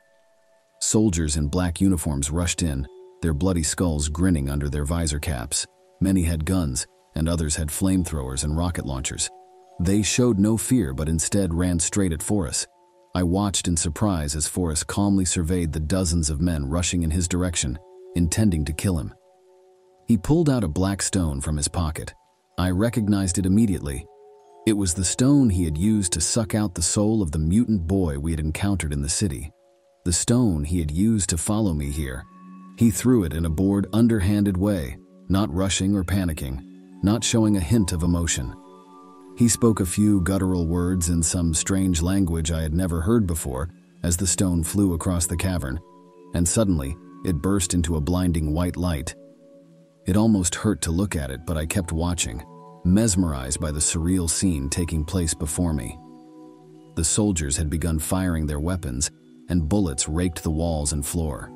Speaker 1: Soldiers in black uniforms rushed in, their bloody skulls grinning under their visor caps. Many had guns, and others had flamethrowers and rocket launchers. They showed no fear but instead ran straight at Foras. I watched in surprise as Foras calmly surveyed the dozens of men rushing in his direction, intending to kill him. He pulled out a black stone from his pocket. I recognized it immediately. It was the stone he had used to suck out the soul of the mutant boy we had encountered in the city. The stone he had used to follow me here. He threw it in a bored, underhanded way, not rushing or panicking, not showing a hint of emotion. He spoke a few guttural words in some strange language I had never heard before as the stone flew across the cavern, and suddenly it burst into a blinding white light. It almost hurt to look at it, but I kept watching, mesmerized by the surreal scene taking place before me. The soldiers had begun firing their weapons, and bullets raked the walls and floor.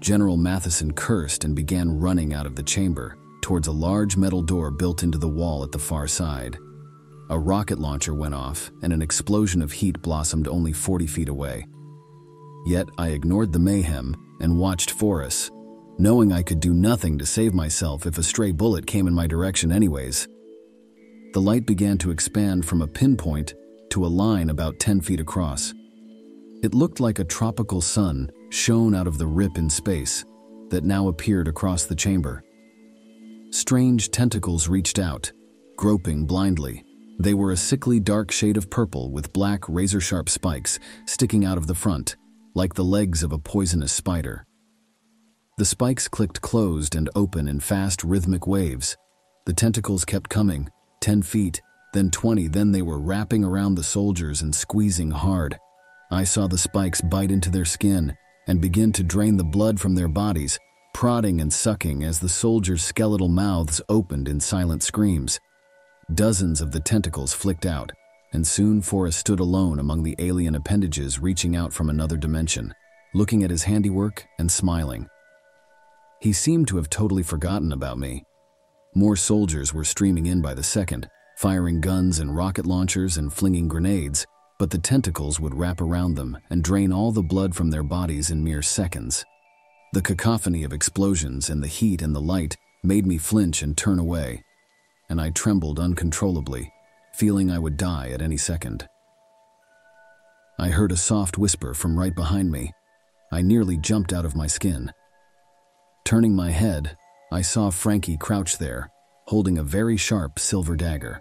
Speaker 1: General Matheson cursed and began running out of the chamber towards a large metal door built into the wall at the far side. A rocket launcher went off, and an explosion of heat blossomed only 40 feet away. Yet I ignored the mayhem and watched Foras, knowing I could do nothing to save myself if a stray bullet came in my direction anyways. The light began to expand from a pinpoint to a line about 10 feet across. It looked like a tropical sun shone out of the rip in space that now appeared across the chamber. Strange tentacles reached out, groping blindly, they were a sickly dark shade of purple with black razor-sharp spikes sticking out of the front, like the legs of a poisonous spider. The spikes clicked closed and open in fast rhythmic waves. The tentacles kept coming, 10 feet, then 20, then they were wrapping around the soldiers and squeezing hard. I saw the spikes bite into their skin and begin to drain the blood from their bodies, prodding and sucking as the soldiers' skeletal mouths opened in silent screams. Dozens of the tentacles flicked out, and soon Foras stood alone among the alien appendages reaching out from another dimension, looking at his handiwork and smiling. He seemed to have totally forgotten about me. More soldiers were streaming in by the second, firing guns and rocket launchers and flinging grenades, but the tentacles would wrap around them and drain all the blood from their bodies in mere seconds. The cacophony of explosions and the heat and the light made me flinch and turn away, and I trembled uncontrollably, feeling I would die at any second. I heard a soft whisper from right behind me. I nearly jumped out of my skin. Turning my head, I saw Frankie crouch there, holding a very sharp silver dagger.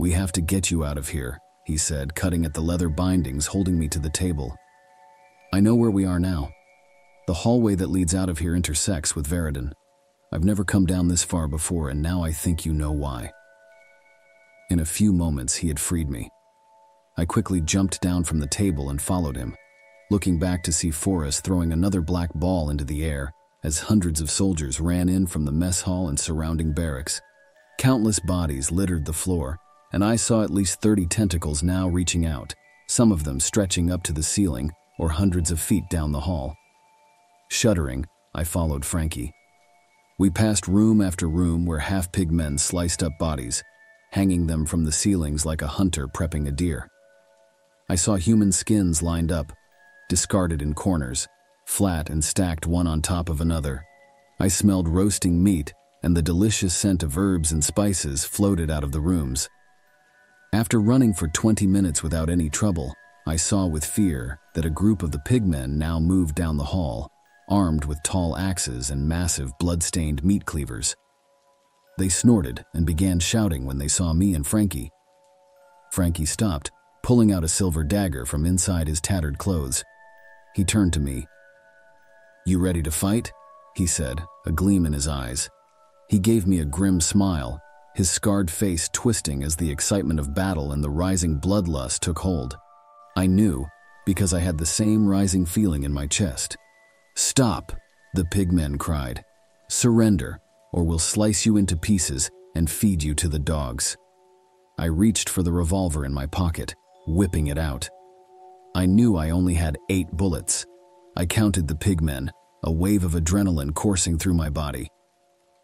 Speaker 1: We have to get you out of here, he said, cutting at the leather bindings holding me to the table. I know where we are now. The hallway that leads out of here intersects with Veridon. I've never come down this far before, and now I think you know why. In a few moments, he had freed me. I quickly jumped down from the table and followed him, looking back to see Foras throwing another black ball into the air as hundreds of soldiers ran in from the mess hall and surrounding barracks. Countless bodies littered the floor, and I saw at least 30 tentacles now reaching out, some of them stretching up to the ceiling or hundreds of feet down the hall. Shuddering, I followed Frankie. We passed room after room where half-pig men sliced up bodies, hanging them from the ceilings like a hunter prepping a deer. I saw human skins lined up, discarded in corners, flat and stacked one on top of another. I smelled roasting meat, and the delicious scent of herbs and spices floated out of the rooms. After running for 20 minutes without any trouble, I saw with fear that a group of the pigmen now moved down the hall, armed with tall axes and massive blood-stained meat cleavers. They snorted and began shouting when they saw me and Frankie. Frankie stopped, pulling out a silver dagger from inside his tattered clothes. He turned to me. You ready to fight? He said, a gleam in his eyes. He gave me a grim smile, his scarred face twisting as the excitement of battle and the rising bloodlust took hold. I knew, because I had the same rising feeling in my chest. Stop, the pigmen cried. Surrender, or we'll slice you into pieces and feed you to the dogs. I reached for the revolver in my pocket, whipping it out. I knew I only had eight bullets. I counted the pigmen, a wave of adrenaline coursing through my body.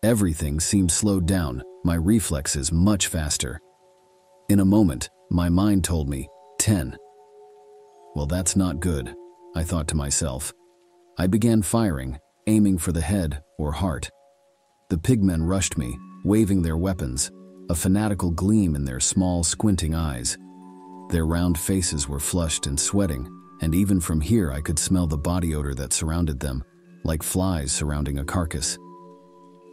Speaker 1: Everything seemed slowed down, my reflexes much faster. In a moment, my mind told me, 10. Well, that's not good, I thought to myself. I began firing, aiming for the head or heart. The pigmen rushed me, waving their weapons, a fanatical gleam in their small, squinting eyes. Their round faces were flushed and sweating, and even from here I could smell the body odor that surrounded them, like flies surrounding a carcass.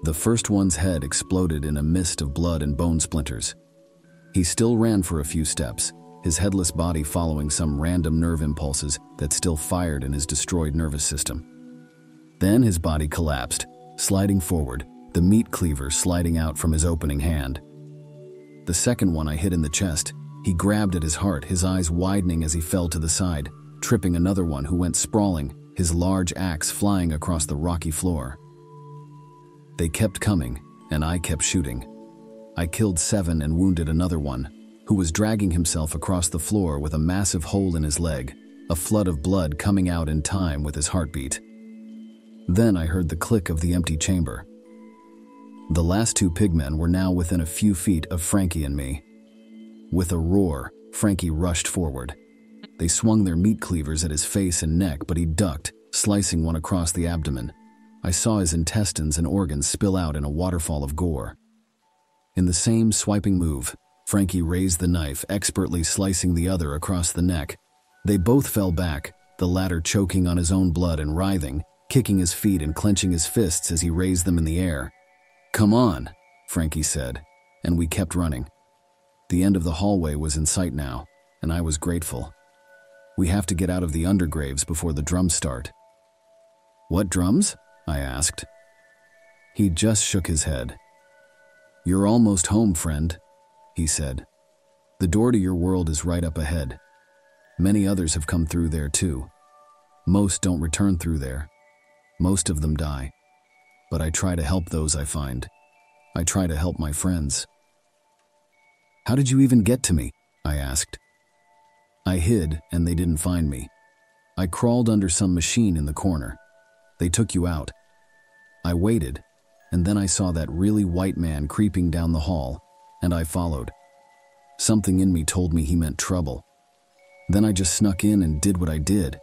Speaker 1: The first one's head exploded in a mist of blood and bone splinters. He still ran for a few steps, his headless body following some random nerve impulses that still fired in his destroyed nervous system. Then his body collapsed, sliding forward, the meat cleaver sliding out from his opening hand. The second one I hit in the chest, he grabbed at his heart, his eyes widening as he fell to the side, tripping another one who went sprawling, his large axe flying across the rocky floor. They kept coming, and I kept shooting. I killed seven and wounded another one, who was dragging himself across the floor with a massive hole in his leg, a flood of blood coming out in time with his heartbeat. Then I heard the click of the empty chamber. The last two pigmen were now within a few feet of Frankie and me. With a roar, Frankie rushed forward. They swung their meat cleavers at his face and neck, but he ducked, slicing one across the abdomen. I saw his intestines and organs spill out in a waterfall of gore. In the same swiping move, Frankie raised the knife, expertly slicing the other across the neck. They both fell back, the latter choking on his own blood and writhing, kicking his feet and clenching his fists as he raised them in the air. Come on, Frankie said, and we kept running. The end of the hallway was in sight now, and I was grateful. We have to get out of the undergraves before the drums start. What drums? I asked. He just shook his head. You're almost home, friend, he said. The door to your world is right up ahead. Many others have come through there too. Most don't return through there. Most of them die. But I try to help those I find. I try to help my friends. How did you even get to me? I asked. I hid, and they didn't find me. I crawled under some machine in the corner. They took you out. I waited, and then I saw that really white man creeping down the hall and I followed. Something in me told me he meant trouble. Then I just snuck in and did what I did.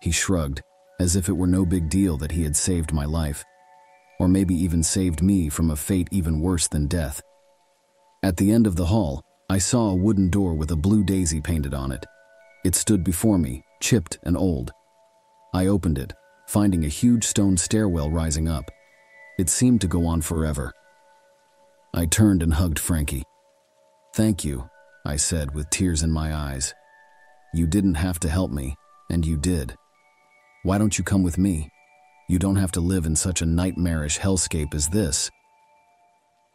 Speaker 1: He shrugged, as if it were no big deal that he had saved my life, or maybe even saved me from a fate even worse than death. At the end of the hall, I saw a wooden door with a blue daisy painted on it. It stood before me, chipped and old. I opened it, finding a huge stone stairwell rising up. It seemed to go on forever. I turned and hugged Frankie. Thank you, I said with tears in my eyes. You didn't have to help me, and you did. Why don't you come with me? You don't have to live in such a nightmarish hellscape as this.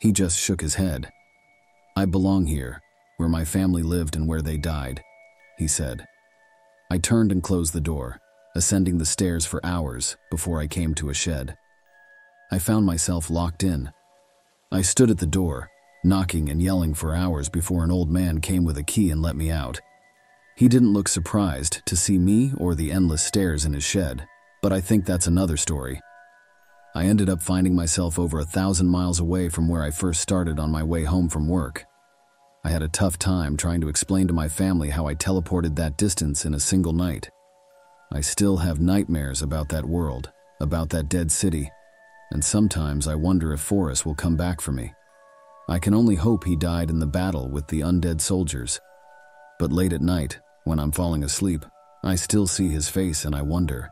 Speaker 1: He just shook his head. I belong here, where my family lived and where they died, he said. I turned and closed the door, ascending the stairs for hours before I came to a shed. I found myself locked in, I stood at the door, knocking and yelling for hours before an old man came with a key and let me out. He didn't look surprised to see me or the endless stairs in his shed, but I think that's another story. I ended up finding myself over a thousand miles away from where I first started on my way home from work. I had a tough time trying to explain to my family how I teleported that distance in a single night. I still have nightmares about that world, about that dead city, and sometimes I wonder if Foras will come back for me. I can only hope he died in the battle with the undead soldiers. But late at night, when I'm falling asleep, I still see his face and I wonder